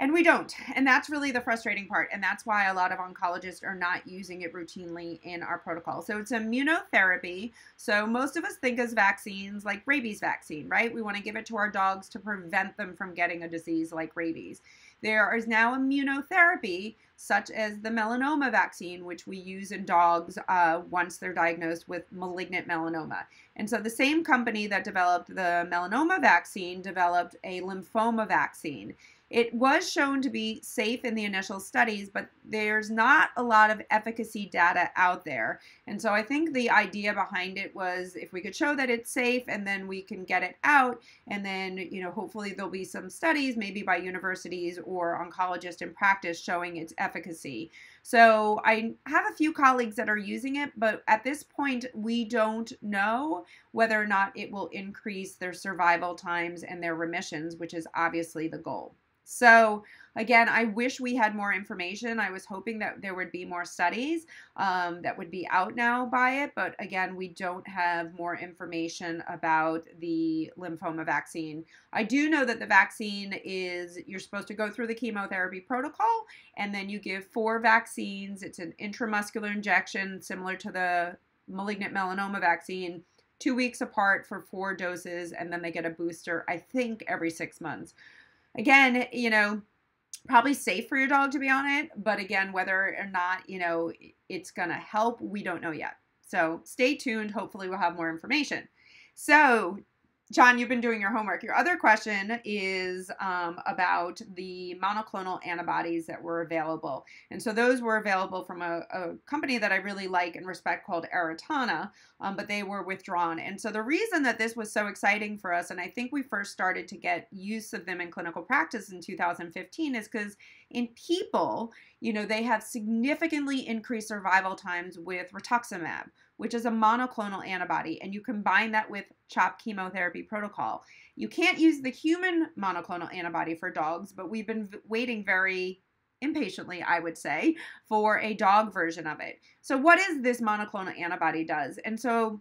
And we don't. And that's really the frustrating part. And that's why a lot of oncologists are not using it routinely in our protocol. So it's immunotherapy. So most of us think as vaccines like rabies vaccine, right? We want to give it to our dogs to prevent them from getting a disease like rabies. There is now immunotherapy, such as the melanoma vaccine, which we use in dogs uh, once they're diagnosed with malignant melanoma. And so the same company that developed the melanoma vaccine developed a lymphoma vaccine. It was shown to be safe in the initial studies, but there's not a lot of efficacy data out there. And so I think the idea behind it was if we could show that it's safe and then we can get it out, and then, you know, hopefully there'll be some studies, maybe by universities or oncologists in practice, showing its efficacy. So I have a few colleagues that are using it, but at this point, we don't know whether or not it will increase their survival times and their remissions, which is obviously the goal. So again, I wish we had more information. I was hoping that there would be more studies um, that would be out now by it, but again, we don't have more information about the lymphoma vaccine. I do know that the vaccine is you're supposed to go through the chemotherapy protocol, and then you give four vaccines. It's an intramuscular injection similar to the malignant melanoma vaccine two weeks apart for four doses, and then they get a booster, I think, every six months. Again, you know, probably safe for your dog to be on it, but again, whether or not, you know, it's going to help, we don't know yet. So stay tuned. Hopefully, we'll have more information. So, John, you've been doing your homework. Your other question is um, about the monoclonal antibodies that were available. And so those were available from a, a company that I really like and respect called Aratana, um, but they were withdrawn. And so the reason that this was so exciting for us, and I think we first started to get use of them in clinical practice in 2015, is because In people, you know, they have significantly increased survival times with rituximab, which is a monoclonal antibody, and you combine that with CHOP chemotherapy protocol. You can't use the human monoclonal antibody for dogs, but we've been waiting very impatiently, I would say, for a dog version of it. So, what is this monoclonal antibody does? And so,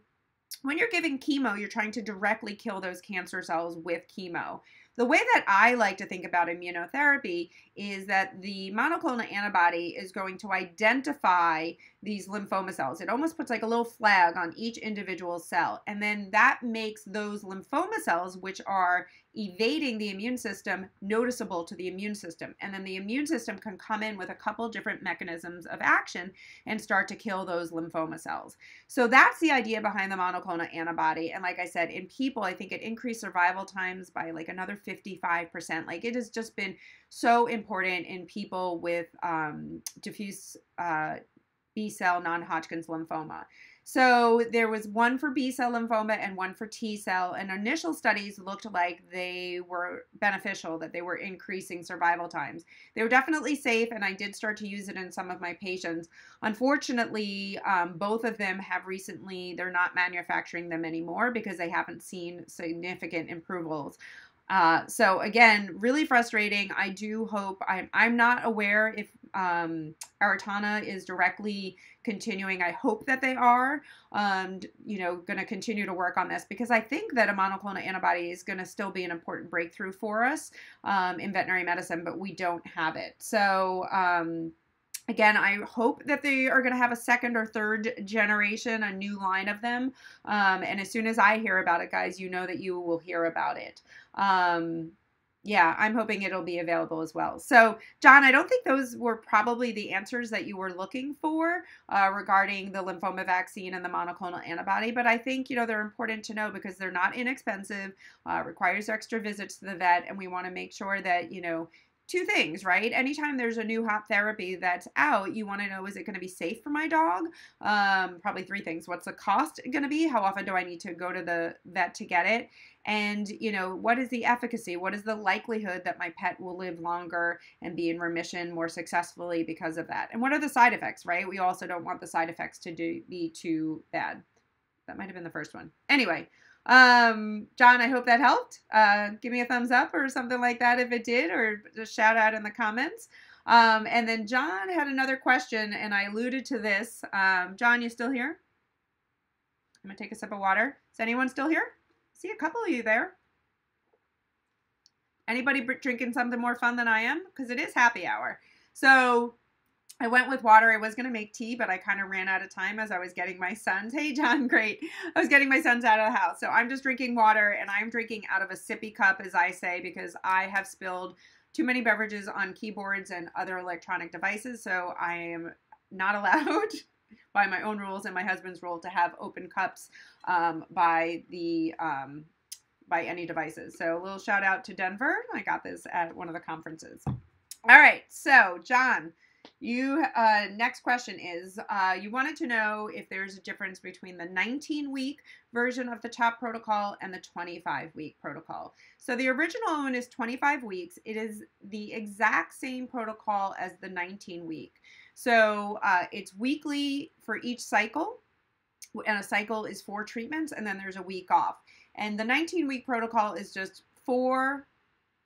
when you're giving chemo, you're trying to directly kill those cancer cells with chemo. The way that I like to think about immunotherapy is that the monoclonal antibody is going to identify these lymphoma cells. It almost puts like a little flag on each individual cell. And then that makes those lymphoma cells, which are evading the immune system, noticeable to the immune system. And then the immune system can come in with a couple different mechanisms of action and start to kill those lymphoma cells. So that's the idea behind the monoclonal antibody. And like I said, in people, I think it increased survival times by like another 55%. Like it has just been so important in people with um, diffuse uh, B cell non Hodgkin's lymphoma. So there was one for B cell lymphoma and one for T cell, and initial studies looked like they were beneficial, that they were increasing survival times. They were definitely safe, and I did start to use it in some of my patients. Unfortunately, um, both of them have recently, they're not manufacturing them anymore because they haven't seen significant improvements uh, so again, really frustrating. I do hope I'm I'm not aware if um, Aratana is directly continuing. I hope that they are, um, you know, going to continue to work on this because I think that a monoclonal antibody is going to still be an important breakthrough for us um, in veterinary medicine, but we don't have it. So um, Again, I hope that they are going to have a second or third generation, a new line of them. Um, and as soon as I hear about it, guys, you know that you will hear about it. Um, yeah, I'm hoping it'll be available as well. So, John, I don't think those were probably the answers that you were looking for uh, regarding the lymphoma vaccine and the monoclonal antibody, but I think you know they're important to know because they're not inexpensive, uh, requires extra visits to the vet, and we want to make sure that you know two things, right? Anytime there's a new hot therapy that's out, you want to know is it going to be safe for my dog? Um, probably three things. What's the cost going to be? How often do I need to go to the vet to get it? And, you know, what is the efficacy? What is the likelihood that my pet will live longer and be in remission more successfully because of that? And what are the side effects, right? We also don't want the side effects to do, be too bad. That might have been the first one. Anyway, um, John, I hope that helped. Uh, give me a thumbs up or something like that if it did, or just shout out in the comments. Um, and then John had another question, and I alluded to this. Um, John, you still here? I'm gonna take a sip of water. Is anyone still here? See a couple of you there. Anybody drinking something more fun than I am? Because it is happy hour. So I went with water. I was going to make tea, but I kind of ran out of time as I was getting my sons. Hey, John, great. I was getting my sons out of the house. So I'm just drinking water and I'm drinking out of a sippy cup, as I say, because I have spilled too many beverages on keyboards and other electronic devices. So I am not allowed by my own rules and my husband's rule to have open cups um, by the um, by any devices. So a little shout out to Denver. I got this at one of the conferences. All right. So, John. You uh, next question is uh, you wanted to know if there's a difference between the 19 week version of the CHOP protocol and the 25 week protocol. So the original one is 25 weeks. It is the exact same protocol as the 19 week. So uh, it's weekly for each cycle, and a cycle is four treatments, and then there's a week off. And the 19 week protocol is just four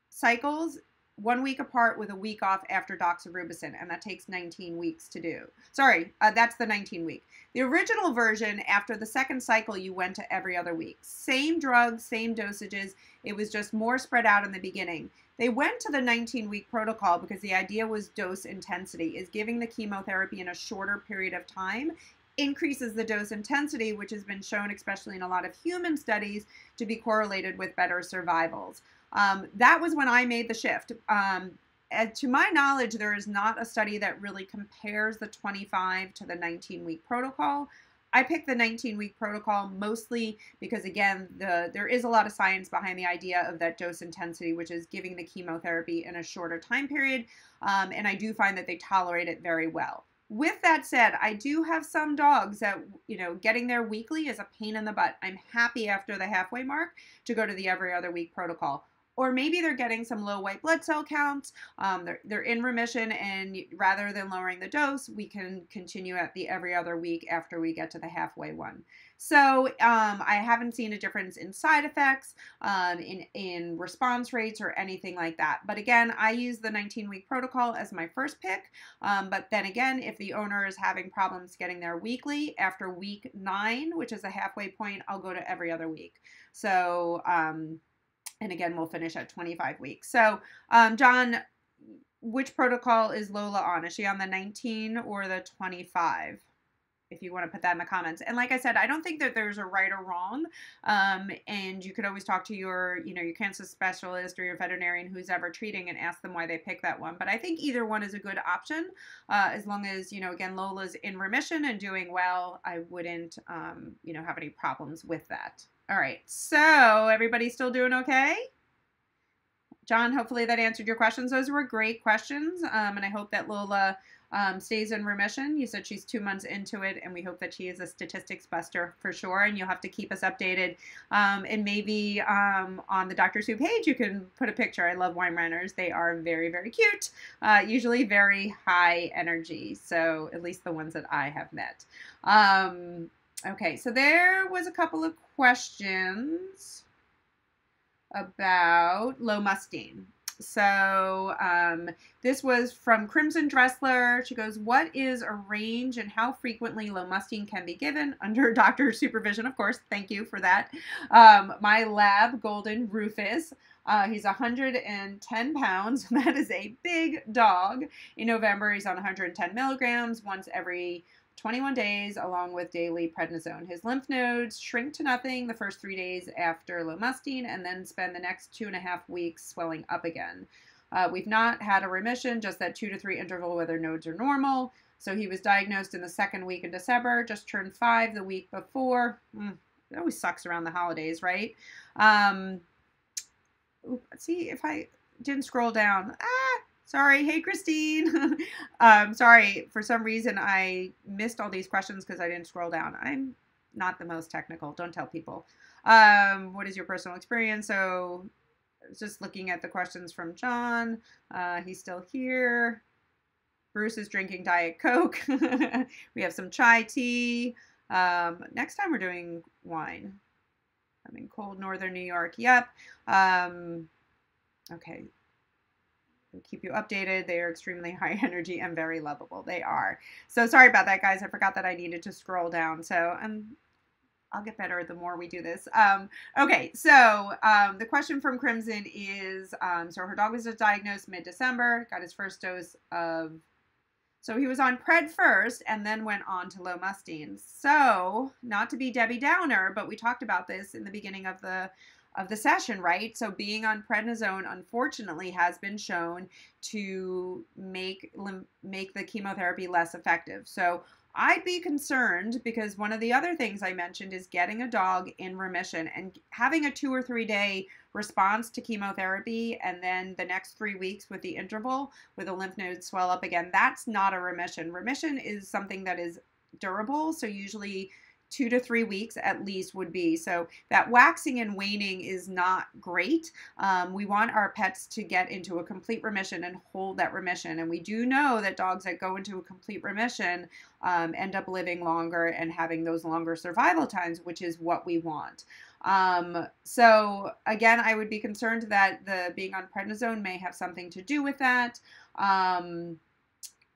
cycles one week apart with a week off after doxorubicin, and that takes 19 weeks to do. Sorry, uh, that's the 19 week. The original version, after the second cycle, you went to every other week. Same drugs, same dosages. It was just more spread out in the beginning. They went to the 19 week protocol because the idea was dose intensity, is giving the chemotherapy in a shorter period of time increases the dose intensity, which has been shown, especially in a lot of human studies, to be correlated with better survivals. Um, that was when I made the shift. Um, to my knowledge, there is not a study that really compares the 25 to the 19 week protocol. I picked the 19 week protocol mostly because again, the there is a lot of science behind the idea of that dose intensity, which is giving the chemotherapy in a shorter time period. Um, and I do find that they tolerate it very well. With that said, I do have some dogs that, you know, getting there weekly is a pain in the butt. I'm happy after the halfway mark to go to the every other week protocol. Or maybe they're getting some low white blood cell counts. Um, they're, they're in remission, and rather than lowering the dose, we can continue at the every other week after we get to the halfway one. So um, I haven't seen a difference in side effects, um, in in response rates, or anything like that. But again, I use the 19 week protocol as my first pick. Um, but then again, if the owner is having problems getting there weekly after week nine, which is a halfway point, I'll go to every other week. So um, and again, we'll finish at 25 weeks. So, um, John, which protocol is Lola on? Is she on the 19 or the 25? If you want to put that in the comments. And like I said, I don't think that there's a right or wrong. Um, and you could always talk to your, you know, your cancer specialist or your veterinarian who's ever treating and ask them why they pick that one. But I think either one is a good option uh, as long as, you know, again, Lola's in remission and doing well. I wouldn't, um, you know, have any problems with that. All right, so everybody still doing okay? John, hopefully that answered your questions. Those were great questions, um, and I hope that Lola um, stays in remission. You said she's two months into it, and we hope that she is a statistics buster for sure. And you'll have to keep us updated. Um, and maybe um, on the Dr. Sue page, you can put a picture. I love Weimaraners. They are very, very cute, uh, usually very high energy. So at least the ones that I have met. Okay, so there was a couple of questions about lomustine. So um, this was from Crimson Dressler. She goes, what is a range and how frequently low lomustine can be given under doctor's supervision? Of course, thank you for that. Um, my lab, Golden Rufus, uh, he's 110 pounds. That is a big dog. In November, he's on 110 milligrams once every 21 days along with daily prednisone. His lymph nodes shrink to nothing the first three days after lomustine and then spend the next two and a half weeks swelling up again. Uh, we've not had a remission, just that two to three interval where their nodes are normal. So he was diagnosed in the second week in December, just turned five the week before. Mm, it always sucks around the holidays, right? Um, let's see if I didn't scroll down. Ah, Sorry. Hey, Christine. um, sorry. For some reason, I missed all these questions because I didn't scroll down. I'm not the most technical. Don't tell people. Um, what is your personal experience? So, just looking at the questions from John. Uh, he's still here. Bruce is drinking Diet Coke. we have some chai tea. Um, next time we're doing wine. I'm in cold northern New York. Yep. Um, okay keep you updated. They are extremely high energy and very lovable. They are. So sorry about that, guys. I forgot that I needed to scroll down. So um, I'll get better the more we do this. Um, okay, so um, the question from Crimson is, um, so her dog was diagnosed mid-December, got his first dose of, so he was on Pred first and then went on to Lomustine. So, not to be Debbie Downer, but we talked about this in the beginning of the of the session, right? So being on prednisone, unfortunately, has been shown to make make the chemotherapy less effective. So I'd be concerned because one of the other things I mentioned is getting a dog in remission and having a two or three day response to chemotherapy and then the next three weeks with the interval with the lymph nodes swell up again. That's not a remission. Remission is something that is durable. So usually two to three weeks at least would be. So that waxing and waning is not great. Um, we want our pets to get into a complete remission and hold that remission. And we do know that dogs that go into a complete remission um, end up living longer and having those longer survival times, which is what we want. Um, so again, I would be concerned that the being on prednisone may have something to do with that. Um,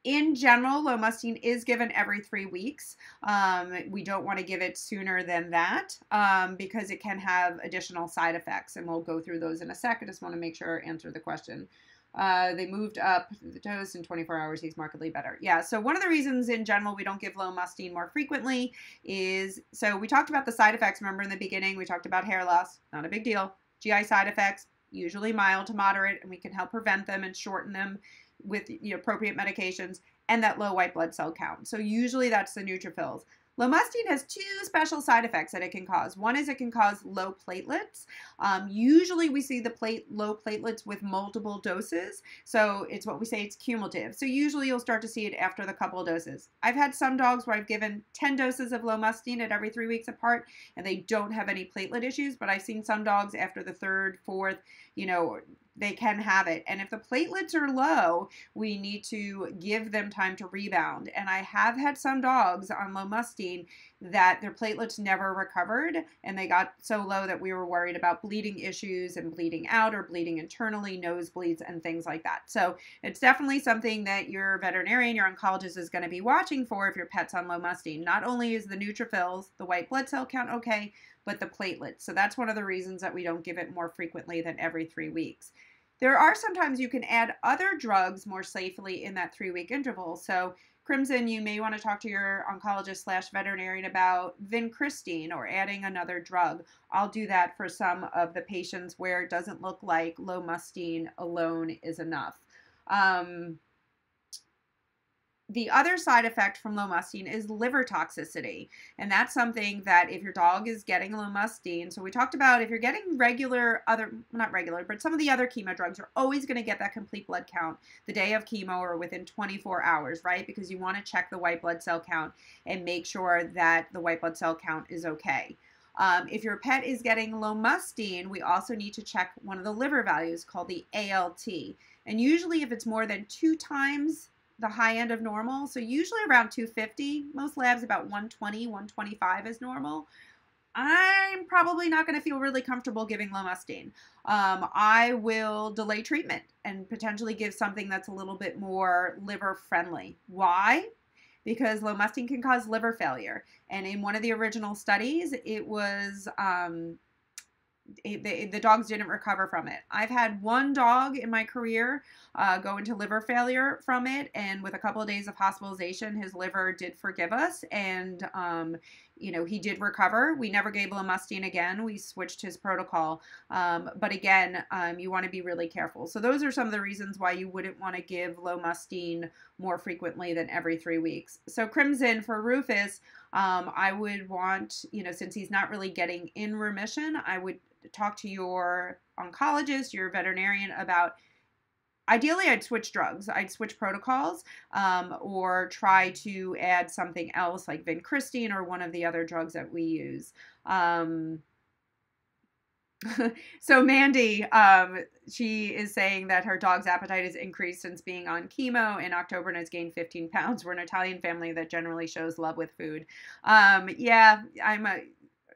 in general, low lomustine is given every three weeks. Um, we don't want to give it sooner than that um, because it can have additional side effects, and we'll go through those in a sec. I just want to make sure I answer the question. Uh, they moved up the dose in 24 hours. He's markedly better. Yeah. So one of the reasons in general we don't give low lomustine more frequently is so we talked about the side effects. Remember in the beginning we talked about hair loss. Not a big deal. GI side effects usually mild to moderate, and we can help prevent them and shorten them with the appropriate medications and that low white blood cell count. So usually that's the neutrophils. Lomustine has two special side effects that it can cause. One is it can cause low platelets. Um, usually we see the plate low platelets with multiple doses. So it's what we say it's cumulative. So usually you'll start to see it after the couple of doses. I've had some dogs where I've given 10 doses of Lomustine at every three weeks apart and they don't have any platelet issues, but I've seen some dogs after the third, fourth, you know, they can have it. And if the platelets are low, we need to give them time to rebound. And I have had some dogs on lomustine that their platelets never recovered and they got so low that we were worried about bleeding issues and bleeding out or bleeding internally, nosebleeds, and things like that. So it's definitely something that your veterinarian, your oncologist is going to be watching for if your pet's on lomustine. Not only is the neutrophils, the white blood cell count okay, but the platelets. So that's one of the reasons that we don't give it more frequently than every three weeks. There are sometimes you can add other drugs more safely in that three week interval. So, Crimson, you may want to talk to your oncologist slash veterinarian about vincristine or adding another drug. I'll do that for some of the patients where it doesn't look like lomustine alone is enough. Um, the other side effect from lomustine is liver toxicity. And that's something that if your dog is getting lomustine, so we talked about if you're getting regular other, not regular, but some of the other chemo drugs, you're always going to get that complete blood count the day of chemo or within 24 hours, right? Because you want to check the white blood cell count and make sure that the white blood cell count is okay. Um, if your pet is getting lomustine, we also need to check one of the liver values called the ALT. And usually if it's more than two times the high end of normal. So usually around 250. Most labs about 120, 125 is normal. I'm probably not going to feel really comfortable giving lomustine. Um, I will delay treatment and potentially give something that's a little bit more liver friendly. Why? Because lomustine can cause liver failure. And in one of the original studies, it was um, the, the dogs didn't recover from it. I've had one dog in my career uh, go into liver failure from it, and with a couple of days of hospitalization, his liver did forgive us, and um, you know he did recover. We never gave lomustine again. We switched his protocol, um, but again, um, you want to be really careful. So those are some of the reasons why you wouldn't want to give lomustine more frequently than every three weeks. So Crimson for Rufus. Um, I would want, you know, since he's not really getting in remission, I would talk to your oncologist, your veterinarian about ideally I'd switch drugs. I'd switch protocols um, or try to add something else like vincristine or one of the other drugs that we use. Um, so Mandy, um, she is saying that her dog's appetite has increased since being on chemo in October and has gained 15 pounds. We're an Italian family that generally shows love with food. Um, yeah, I'm a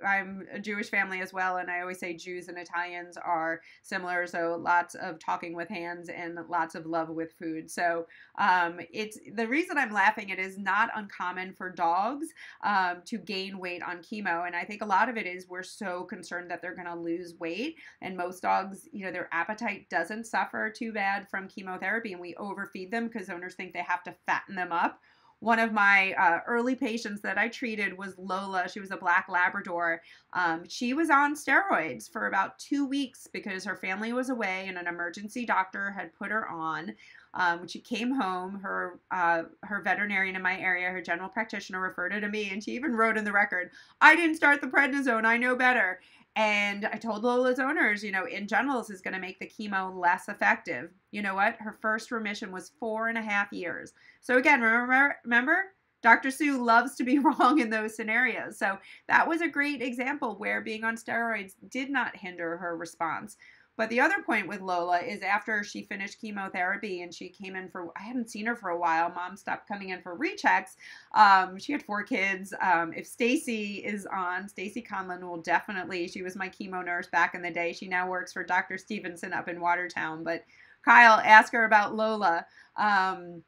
I'm a Jewish family as well, and I always say Jews and Italians are similar. So lots of talking with hands and lots of love with food. So um, it's the reason I'm laughing. It is not uncommon for dogs um, to gain weight on chemo, and I think a lot of it is we're so concerned that they're going to lose weight. And most dogs, you know, their appetite doesn't suffer too bad from chemotherapy, and we overfeed them because owners think they have to fatten them up one of my uh, early patients that I treated was Lola. She was a black Labrador. Um, she was on steroids for about two weeks because her family was away and an emergency doctor had put her on. Um, when she came home, her uh, her veterinarian in my area, her general practitioner, referred her to me, and she even wrote in the record, "I didn't start the prednisone. I know better." And I told Lola's owners, you know, in general, this is going to make the chemo less effective. You know what? Her first remission was four and a half years. So again, remember, remember, Dr. Sue loves to be wrong in those scenarios. So that was a great example where being on steroids did not hinder her response. But the other point with Lola is after she finished chemotherapy and she came in for, I hadn't seen her for a while. Mom stopped coming in for rechecks. Um, she had four kids. Um, if Stacy is on, Stacy Conlon will definitely, she was my chemo nurse back in the day. She now works for Dr. Stevenson up in Watertown. But Kyle, ask her about Lola. Um,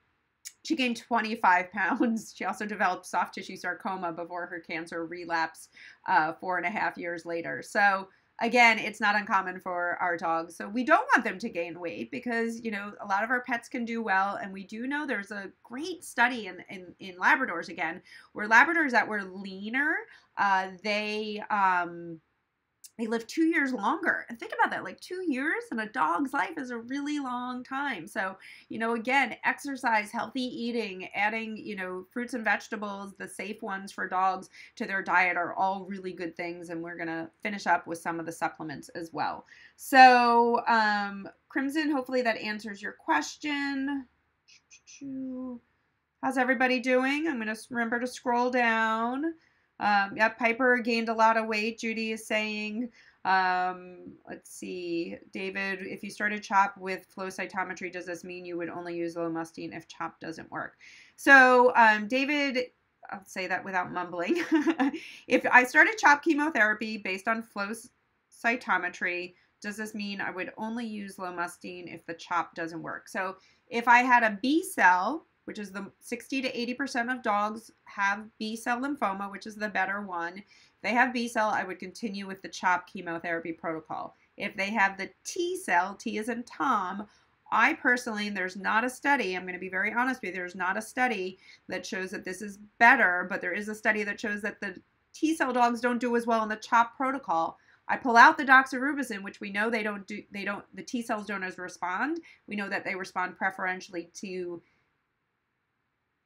she gained 25 pounds. She also developed soft tissue sarcoma before her cancer relapsed uh, four and a half years later. So, again, it's not uncommon for our dogs. So we don't want them to gain weight because, you know, a lot of our pets can do well. And we do know there's a great study in, in, in Labradors again, where Labradors that were leaner, uh, they, um, they live two years longer. And think about that like two years in a dog's life is a really long time. So, you know, again, exercise, healthy eating, adding, you know, fruits and vegetables, the safe ones for dogs to their diet are all really good things. And we're going to finish up with some of the supplements as well. So, um, Crimson, hopefully that answers your question. How's everybody doing? I'm going to remember to scroll down. Um, yeah, Piper gained a lot of weight. Judy is saying, um, let's see, David, if you started CHOP with flow cytometry, does this mean you would only use lomustine if CHOP doesn't work? So, um, David, I'll say that without mumbling. if I started CHOP chemotherapy based on flow cytometry, does this mean I would only use lomustine if the CHOP doesn't work? So, if I had a B cell, which is the 60 to 80% of dogs have B cell lymphoma, which is the better one. If they have B cell, I would continue with the CHOP chemotherapy protocol. If they have the T cell, T is in Tom, I personally, there's not a study, I'm going to be very honest with you, there's not a study that shows that this is better, but there is a study that shows that the T cell dogs don't do as well in the CHOP protocol. I pull out the doxorubicin, which we know they don't do, they don't, the T cells don't as respond. We know that they respond preferentially to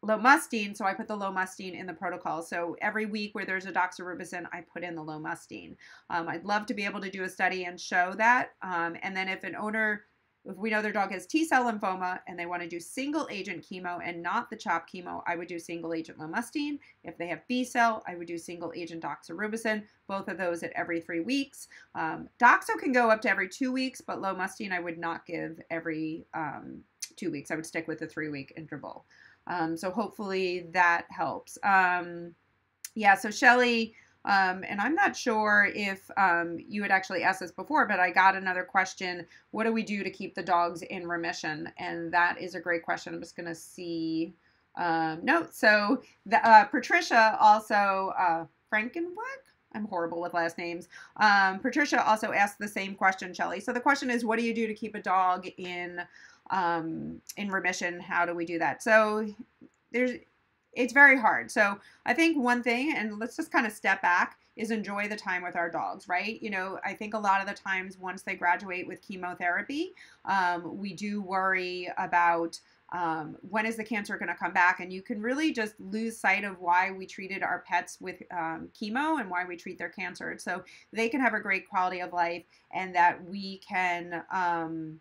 lomustine, so I put the lomustine in the protocol. So every week where there's a doxorubicin, I put in the lomustine. Um, I'd love to be able to do a study and show that. Um, and then if an owner, if we know their dog has T cell lymphoma and they want to do single agent chemo and not the CHOP chemo, I would do single agent lomustine. If they have B cell, I would do single agent doxorubicin, both of those at every three weeks. Um, Doxo can go up to every two weeks, but lomustine I would not give every um, two weeks. I would stick with the three week interval. Um, so hopefully that helps. Um, yeah, so Shelly, um, and I'm not sure if um, you had actually asked this before, but I got another question. What do we do to keep the dogs in remission? And that is a great question. I'm just going to see. Um, no, so the, uh, Patricia also, uh? I'm horrible with last names. Um, Patricia also asked the same question, Shelly. So the question is, what do you do to keep a dog in um, in remission. How do we do that? So there's it's very hard. So I think one thing, and let's just kind of step back, is enjoy the time with our dogs, right? You know, I think a lot of the times once they graduate with chemotherapy, um, we do worry about um, when is the cancer going to come back? And you can really just lose sight of why we treated our pets with um, chemo and why we treat their cancer. So they can have a great quality of life and that we can. Um,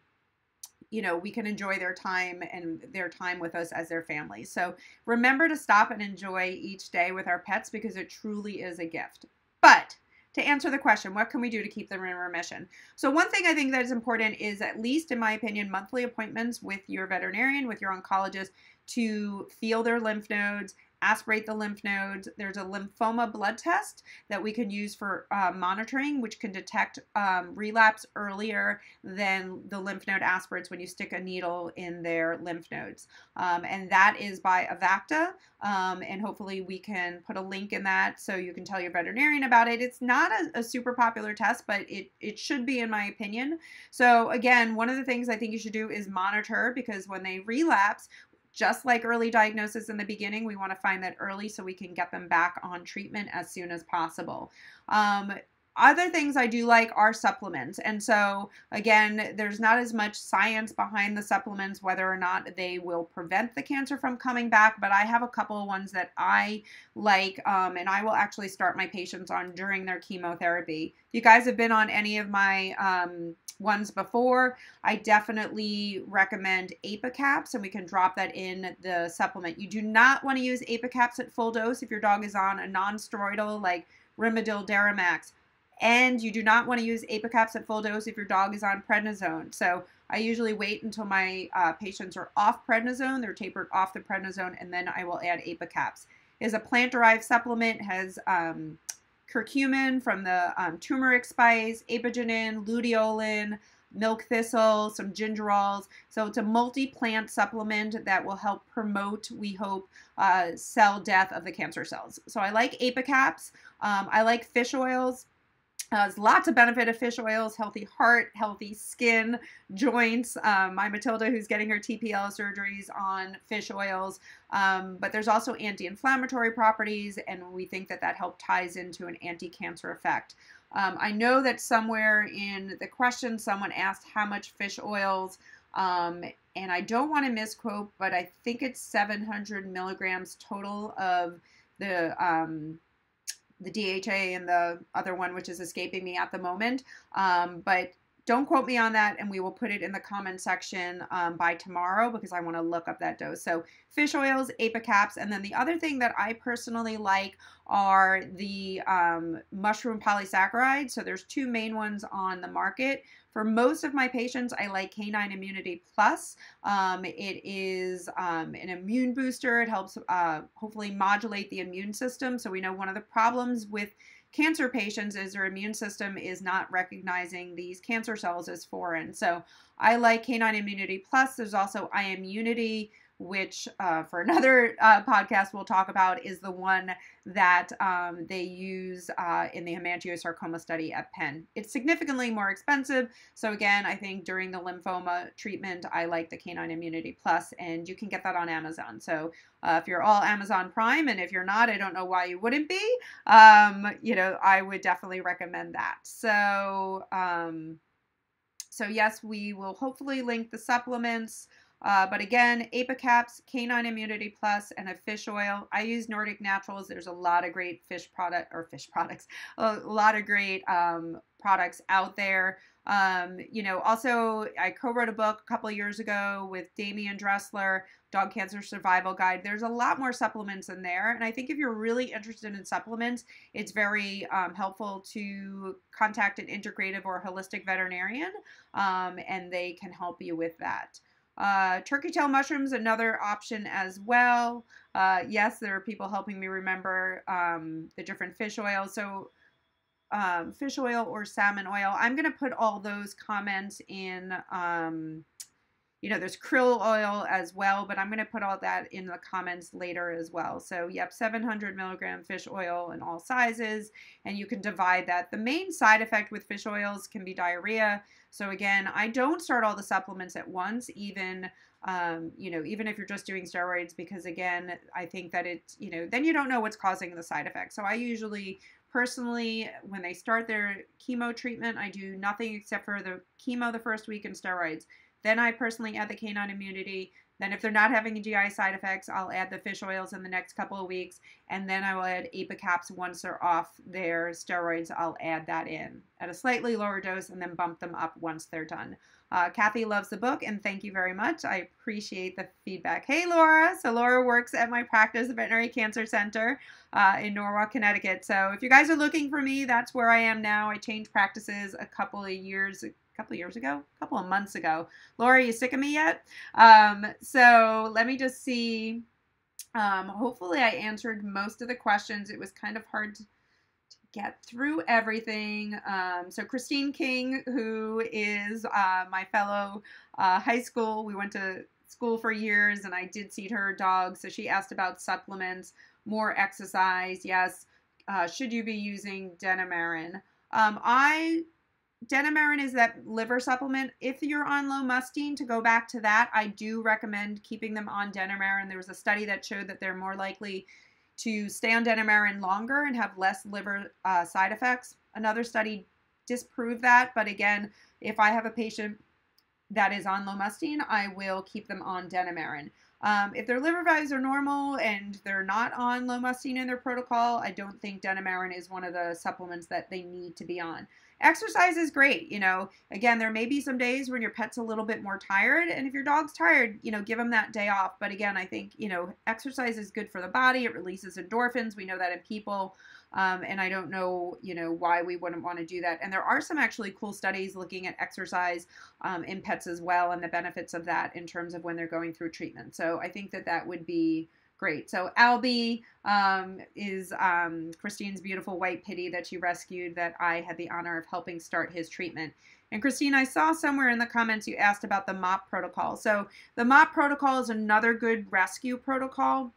you know, we can enjoy their time and their time with us as their family. So remember to stop and enjoy each day with our pets because it truly is a gift. But to answer the question, what can we do to keep them in remission? So one thing I think that is important is at least in my opinion, monthly appointments with your veterinarian, with your oncologist to feel their lymph nodes aspirate the lymph nodes. There's a lymphoma blood test that we can use for uh, monitoring, which can detect um, relapse earlier than the lymph node aspirates when you stick a needle in their lymph nodes. Um, and that is by Avacta. Um, and hopefully we can put a link in that so you can tell your veterinarian about it. It's not a, a super popular test, but it, it should be in my opinion. So again, one of the things I think you should do is monitor because when they relapse, just like early diagnosis in the beginning, we want to find that early so we can get them back on treatment as soon as possible. Um, other things I do like are supplements. And so, again, there's not as much science behind the supplements, whether or not they will prevent the cancer from coming back, but I have a couple of ones that I like, um, and I will actually start my patients on during their chemotherapy. You guys have been on any of my um, ones before, I definitely recommend Apocaps, and we can drop that in the supplement. You do not want to use Apocaps at full dose if your dog is on a non-steroidal like Rimadyl Deramax. And you do not want to use Apocaps at full dose if your dog is on prednisone. So I usually wait until my uh, patients are off prednisone, they're tapered off the prednisone, and then I will add Apocaps. Is a plant-derived supplement, has um, curcumin from the um, turmeric spice, apigenin, luteolin, milk thistle, some gingerols. So it's a multi-plant supplement that will help promote, we hope, uh, cell death of the cancer cells. So I like Apocaps. Um, I like fish oils. Uh, lots of benefit of fish oils, healthy heart, healthy skin, joints. Um, my Matilda, who's getting her TPL surgeries on fish oils. Um, but there's also anti-inflammatory properties, and we think that that help ties into an anti-cancer effect. Um, I know that somewhere in the question someone asked how much fish oils, um, and I don't want to misquote, but I think it's 700 milligrams total of the um, the DHA and the other one, which is escaping me at the moment. Um, but don't quote me on that, and we will put it in the comment section um, by tomorrow because I want to look up that dose. So fish oils, Apocaps, and then the other thing that I personally like are the um, mushroom polysaccharides. So there's two main ones on the market. For most of my patients, I like Canine Immunity Plus. Um, it is um, an immune booster. It helps uh, hopefully modulate the immune system. So we know one of the problems with cancer patients is their immune system is not recognizing these cancer cells as foreign. So I like Canine Immunity Plus. There's also I iMmunity which uh, for another uh, podcast we'll talk about, is the one that um, they use uh, in the hemangiosarcoma study at Penn. It's significantly more expensive. So, again, I think during the lymphoma treatment, I like the Canine Immunity Plus, and you can get that on Amazon. So, uh, if you're all Amazon Prime, and if you're not, I don't know why you wouldn't be, um, you know, I would definitely recommend that. So, um, so yes, we will hopefully link the supplements. Uh, but again, Apocaps, Canine Immunity Plus, and a fish oil. I use Nordic Naturals. There's a lot of great fish product or fish products, a lot of great um, products out there. Um, you know, also I co-wrote a book a couple years ago with Demian Dressler, Dog Cancer Survival Guide. There's a lot more supplements in there, and I think if you're really interested in supplements, it's very um, helpful to contact an integrative or holistic veterinarian, um, and they can help you with that. Uh, turkey tail mushrooms, another option as well. Uh, yes, there are people helping me remember um, the different fish oils. So um, fish oil or salmon oil. I'm going to put all those comments in um, you know, there's krill oil as well, but I'm going to put all that in the comments later as well. So, yep, 700 milligram fish oil in all sizes, and you can divide that. The main side effect with fish oils can be diarrhea. So, again, I don't start all the supplements at once, even. Um, you know, even if you're just doing steroids, because again, I think that it's, you know, then you don't know what's causing the side effects. So I usually personally, when they start their chemo treatment, I do nothing except for the chemo the first week and steroids. Then I personally add the canine immunity. Then if they're not having GI side effects, I'll add the fish oils in the next couple of weeks. And then I will add Apocaps once they're off their steroids. I'll add that in at a slightly lower dose and then bump them up once they're done. Uh, Kathy loves the book and thank you very much. I appreciate the feedback. Hey, Laura. So Laura works at my practice, the Veterinary Cancer Center uh, in Norwalk, Connecticut. So if you guys are looking for me, that's where I am now. I changed practices a couple of years couple of years ago, a couple of months ago. Laura, you sick of me yet? Um, so let me just see. Um, hopefully, I answered most of the questions. It was kind of hard to, to get through everything. Um, so Christine King, who is uh, my fellow uh, high school, we went to school for years, and I did see her dog. So she asked about supplements, more exercise. Yes. Uh, should you be using Denamarin? Um, I Denamarin is that liver supplement. If you're on low lomustine, to go back to that, I do recommend keeping them on Denamarin. There was a study that showed that they're more likely to stay on Denamarin longer and have less liver uh, side effects. Another study disproved that, but again, if I have a patient that is on lomustine, I will keep them on Denamarin. Um, if their liver values are normal and they're not on lomustine in their protocol, I don't think Denamarin is one of the supplements that they need to be on exercise is great. You know, again, there may be some days when your pet's a little bit more tired. And if your dog's tired, you know, give them that day off. But again, I think, you know, exercise is good for the body. It releases endorphins. We know that in people. Um, and I don't know, you know, why we wouldn't want to do that. And there are some actually cool studies looking at exercise um, in pets as well and the benefits of that in terms of when they're going through treatment. So I think that that would be great. So Albie um, is um, Christine's beautiful white pitty that she rescued that I had the honor of helping start his treatment. And Christine, I saw somewhere in the comments you asked about the MOP protocol. So the MOP protocol is another good rescue protocol.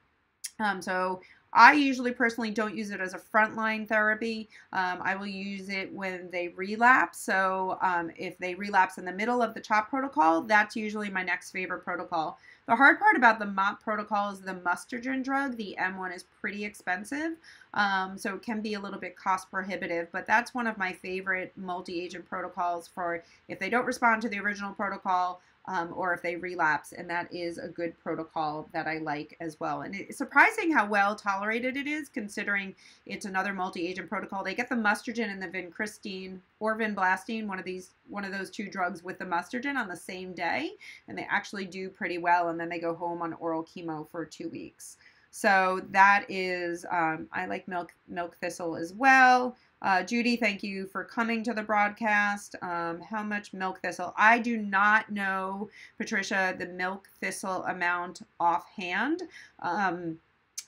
Um, so I usually personally don't use it as a frontline therapy. Um, I will use it when they relapse. So um, if they relapse in the middle of the CHOP protocol, that's usually my next favorite protocol. The hard part about the MOP protocol is the Mustargen drug. The M1 is pretty expensive. Um, so it can be a little bit cost prohibitive, but that's one of my favorite multi-agent protocols for if they don't respond to the original protocol, um, or if they relapse, and that is a good protocol that I like as well. And it's surprising how well tolerated it is, considering it's another multi-agent protocol. They get the Mustargen and the vincristine or vinblastine, one of these, one of those two drugs with the Mustargen on the same day, and they actually do pretty well. And then they go home on oral chemo for two weeks. So that is, um, I like milk milk thistle as well. Uh, Judy, thank you for coming to the broadcast. Um, how much milk thistle? I do not know, Patricia, the milk thistle amount offhand. Um,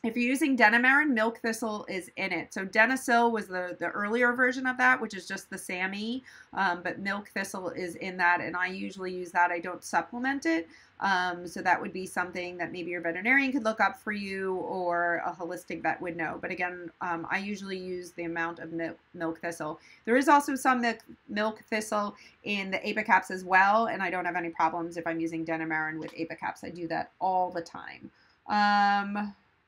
if you're using Denamarin, milk thistle is in it. So Denosyl was the, the earlier version of that, which is just the SAMe, um, but milk thistle is in that, and I usually use that. I don't supplement it. Um, so that would be something that maybe your veterinarian could look up for you or a holistic vet would know. But again, um, I usually use the amount of milk, milk thistle. There is also some milk, milk thistle in the Apocaps as well, and I don't have any problems if I'm using Denamarin with Apocaps. I do that all the time.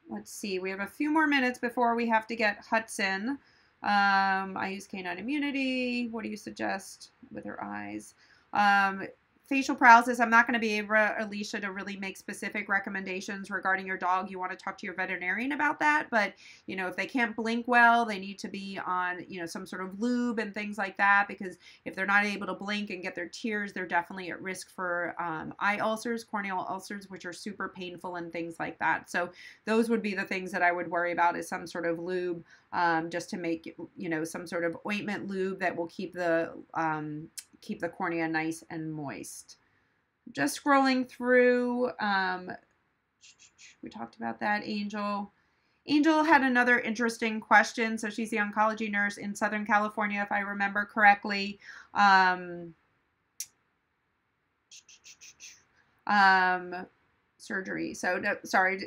Let's see, we have a few more minutes before we have to get Hudson. Um, I use canine immunity. What do you suggest with her eyes? Um, facial paralysis, I'm not going to be able, Alicia, to really make specific recommendations regarding your dog. You want to talk to your veterinarian about that. But, you know, if they can't blink well, they need to be on, you know, some sort of lube and things like that. Because if they're not able to blink and get their tears, they're definitely at risk for um, eye ulcers, corneal ulcers, which are super painful and things like that. So those would be the things that I would worry about is some sort of lube um, just to make, you know, some sort of ointment lube that will keep the, um, keep the cornea nice and moist. Just scrolling through, um, we talked about that, Angel. Angel had another interesting question. So she's the oncology nurse in Southern California, if I remember correctly. Um, um, surgery. So, sorry,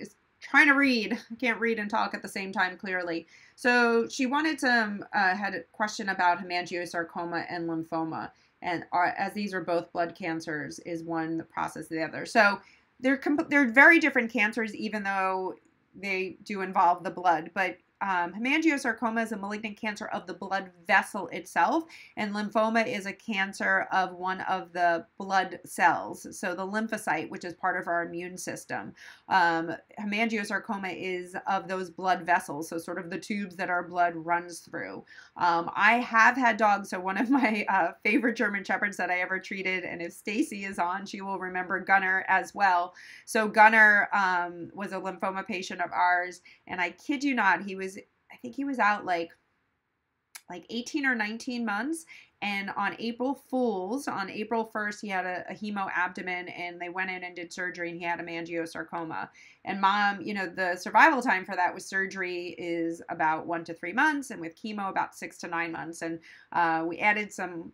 trying to read. I can't read and talk at the same time clearly. So she wanted to, um, uh, had a question about hemangiosarcoma and lymphoma and are, as these are both blood cancers, is one the process of the other. So they're they're very different cancers, even though they do involve the blood. But um, hemangiosarcoma is a malignant cancer of the blood vessel itself, and lymphoma is a cancer of one of the blood cells, so the lymphocyte, which is part of our immune system. Um, hemangiosarcoma is of those blood vessels, so sort of the tubes that our blood runs through. Um, I have had dogs, so one of my uh, favorite German Shepherds that I ever treated, and if Stacy is on, she will remember Gunner as well. So Gunner um, was a lymphoma patient of ours, and I kid you not, he was I think he was out like like 18 or 19 months and on April Fools, on April 1st, he had a, a, hemo abdomen and they went in and did surgery and he had a hemangiosarcoma. And mom, you know, the survival time for that with surgery is about one to three months and with chemo about six to nine months. And uh, we added some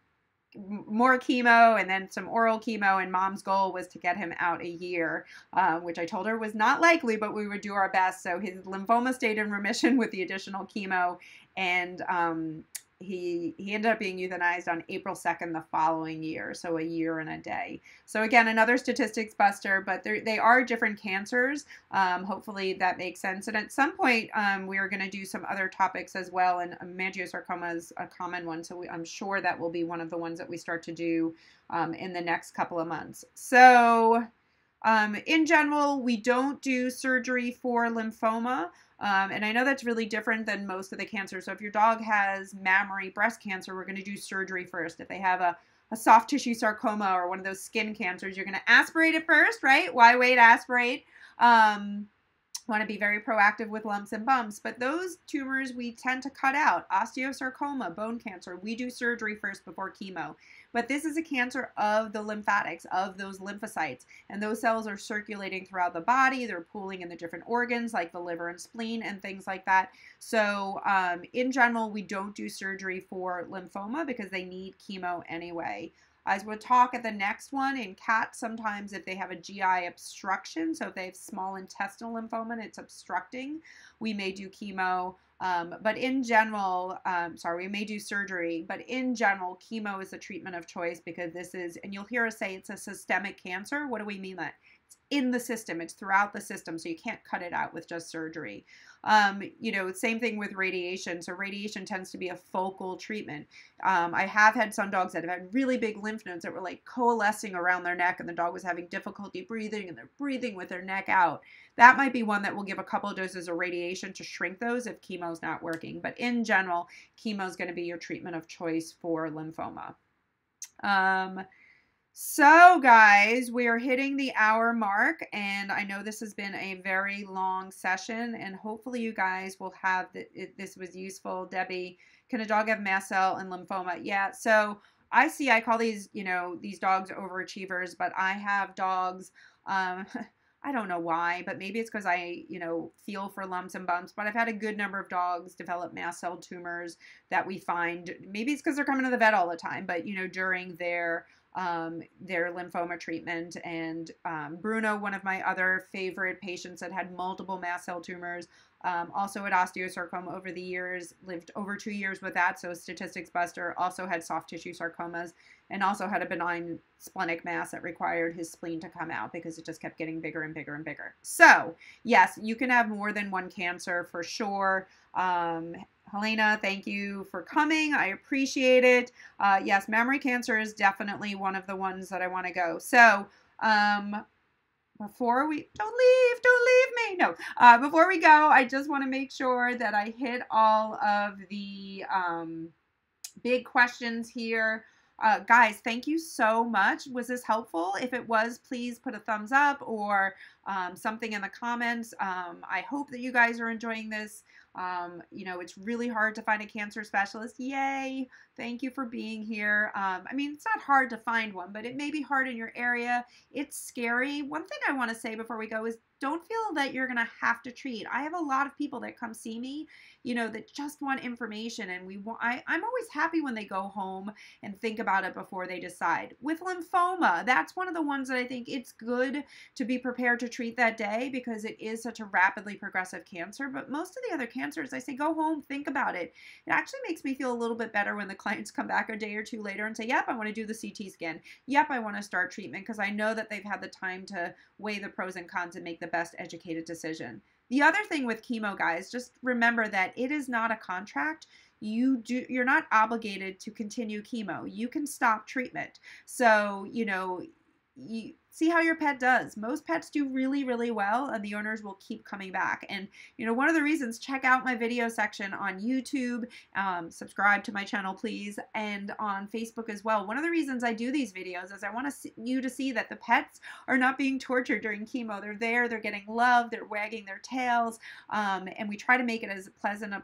more chemo and then some oral chemo. And mom's goal was to get him out a year, uh, which I told her was not likely, but we would do our best. So his lymphoma stayed in remission with the additional chemo. And um, he he ended up being euthanized on April 2nd the following year, so a year and a day. So again, another statistics buster, but they are different cancers. Um, hopefully that makes sense. And at some point, um, we are going to do some other topics as well, and hemangiosarcoma is a common one, so we, I'm sure that will be one of the ones that we start to do um, in the next couple of months. So. Um, in general, we don't do surgery for lymphoma. Um, and I know that's really different than most of the cancers. So if your dog has mammary breast cancer, we're going to do surgery first. If they have a, a soft tissue sarcoma or one of those skin cancers, you're going to aspirate it first, right? Why wait, aspirate? Um, want to be very proactive with lumps and bumps. But those tumors we tend to cut out. Osteosarcoma, bone cancer, we do surgery first before chemo. But this is a cancer of the lymphatics, of those lymphocytes. And those cells are circulating throughout the body. They're pooling in the different organs like the liver and spleen and things like that. So um, in general, we don't do surgery for lymphoma because they need chemo anyway. As we'll talk at the next one, in cats, sometimes if they have a GI obstruction, so if they have small intestinal lymphoma and it's obstructing, we may do chemo. Um, but in general, um, sorry, we may do surgery, but in general, chemo is the treatment of choice because this is, and you'll hear us say it's a systemic cancer. What do we mean that? It's in the system. It's throughout the system, so you can't cut it out with just surgery. Um, you know, same thing with radiation. So radiation tends to be a focal treatment. Um, I have had some dogs that have had really big lymph nodes that were like coalescing around their neck, and the dog was having difficulty breathing, and they're breathing with their neck out. That might be one that will give a couple of doses of radiation to shrink those if chemo's not working. But in general, chemo is going to be your treatment of choice for lymphoma. Um, so, guys, we are hitting the hour mark, and I know this has been a very long session, and hopefully, you guys will have. This was useful. Debbie, can a dog have mast cell and lymphoma? Yeah. So, I see. I call these, you know, these dogs overachievers, but I have dogs. Um, I don't know why, but maybe it's because I, you know, feel for lumps and bumps. But I've had a good number of dogs develop mast cell tumors that we find. Maybe it's because they're coming to the vet all the time, but you know, during their um, their lymphoma treatment. And um, Bruno, one of my other favorite patients that had multiple mast cell tumors, um, also had osteosarcoma over the years, lived over two years with that. So, statistics buster, also had soft tissue sarcomas, and also had a benign splenic mass that required his spleen to come out because it just kept getting bigger and bigger and bigger. So, yes, you can have more than one cancer for sure. Um, Helena, thank you for coming. I appreciate it. Uh, yes, mammary cancer is definitely one of the ones that I want to go. So, um, before we don't leave, don't leave me. No, uh, before we go, I just want to make sure that I hit all of the um, big questions here. Uh, guys, thank you so much. Was this helpful? If it was, please put a thumbs up or um, something in the comments. Um, I hope that you guys are enjoying this. Um, you know, it's really hard to find a cancer specialist. Yay! Thank you for being here. Um, I mean, it's not hard to find one, but it may be hard in your area. It's scary. One thing I want to say before we go is don't feel that you're going to have to treat. I have a lot of people that come see me, you know, that just want information and we want I I'm always happy when they go home and think about it before they decide. With lymphoma, that's one of the ones that I think it's good to be prepared to treat that day because it is such a rapidly progressive cancer, but most of the other cancers I say go home, think about it. It actually makes me feel a little bit better when the clients come back a day or two later and say, "Yep, I want to do the CT scan. Yep, I want to start treatment" because I know that they've had the time to weigh the pros and cons and make the best educated decision. The other thing with chemo, guys, just remember that it is not a contract. You do you're not obligated to continue chemo. You can stop treatment. So, you know, you see how your pet does. Most pets do really, really well, and the owners will keep coming back. And, you know, one of the reasons, check out my video section on YouTube, um, subscribe to my channel, please, and on Facebook as well. One of the reasons I do these videos is I want to you to see that the pets are not being tortured during chemo. They're there, they're getting love, they're wagging their tails, um, and we try to make it as pleasant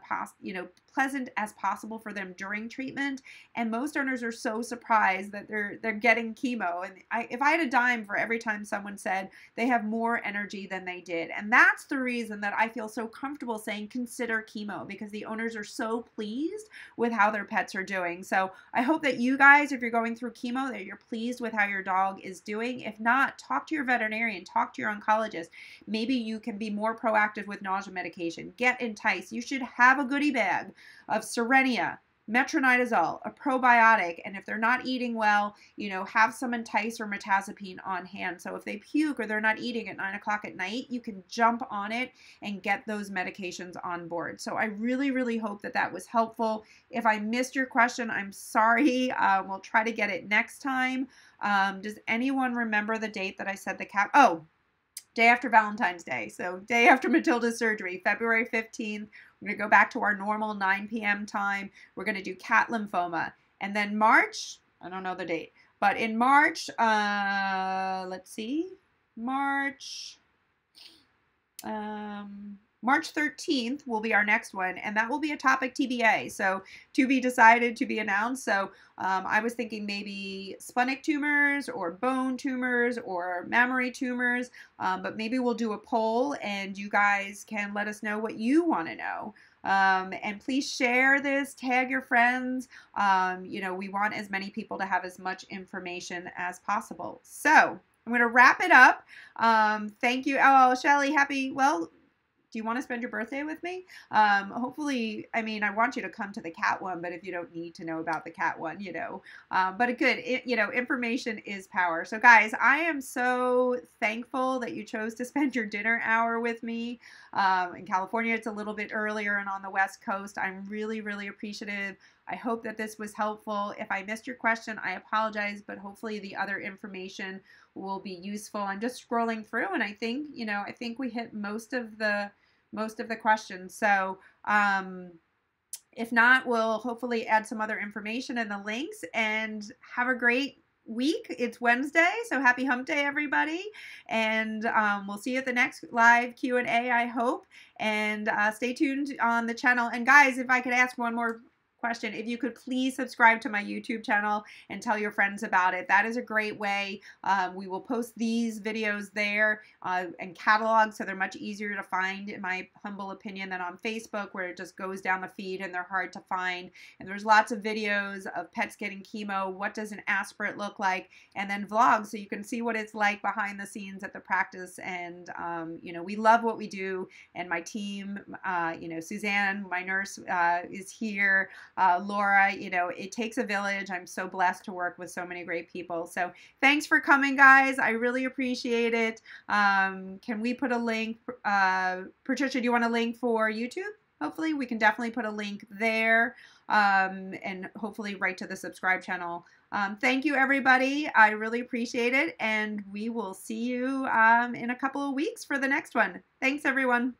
you know, pleasant as possible for them during treatment. And most owners are so surprised that they're they're getting chemo. And I, if I had a dime for every time someone said they have more energy than they did. And that's the reason that I feel so comfortable saying consider chemo because the owners are so pleased with how their pets are doing. So I hope that you guys, if you're going through chemo, that you're pleased with how your dog is doing. If not, talk to your veterinarian, talk to your oncologist. Maybe you can be more proactive with nausea medication. Get enticed. You should have a goodie bag of Cerenia, metronidazole, a probiotic, and if they're not eating well, you know, have some Entyce or mirtazapine on hand. So if they puke or they're not eating at nine o'clock at night, you can jump on it and get those medications on board. So I really, really hope that that was helpful. If I missed your question, I'm sorry. Uh, we'll try to get it next time. Um, does anyone remember the date that I said the cap? Oh, day after Valentine's Day. So day after Matilda's surgery, February 15th. We're going to go back to our normal 9 p.m. time. We're going to do cat lymphoma. And then March, I don't know the date, but in March, uh, let's see, March, um, March 13th will be our next one, and that will be a topic TBA. So to be decided, to be announced. So um, I was thinking maybe splenic tumors or bone tumors or mammary tumors, um, but maybe we'll do a poll and you guys can let us know what you want to know. Um, and please share this, tag your friends. Um, you know, we want as many people to have as much information as possible. So I'm going to wrap it up. Um, thank you. Oh, Shelly, happy, well, do you want to spend your birthday with me? Um, hopefully, I mean, I want you to come to the cat one, but if you don't need to know about the cat one, you know, um, but good, it, you know, information is power. So, guys, I am so thankful that you chose to spend your dinner hour with me. Um, in California, it's a little bit earlier, and on the West Coast, I'm really, really appreciative. I hope that this was helpful. If I missed your question, I apologize, but hopefully the other information will be useful. I'm just scrolling through, and I think, you know, I think we hit most of the most of the questions. So um, if not, we'll hopefully add some other information in the links and have a great week. It's Wednesday, so happy hump day, everybody. And um, we'll see you at the next live Q&A, I hope. And uh, stay tuned on the channel. And guys, if I could ask one more question, if you could please subscribe to my YouTube channel and tell your friends about it. That is a great way. Um, we will post these videos there uh, and catalog so they're much easier to find, in my humble opinion, than on Facebook where it just goes down the feed and they're hard to find. And there's lots of videos of pets getting chemo. What does an aspirate look like? And then vlogs so you can see what it's like behind the scenes at the practice. And, um, you know, we love what we do. And my team, uh, you know, Suzanne, my nurse, uh, is here uh, Laura, you know, it takes a village. I'm so blessed to work with so many great people. So thanks for coming, guys. I really appreciate it. Um, can we put a link? Uh, Patricia, do you want a link for YouTube? Hopefully, we can definitely put a link there um, and hopefully right to the subscribe channel. Um, thank you, everybody. I really appreciate it. And we will see you um, in a couple of weeks for the next one. Thanks, everyone.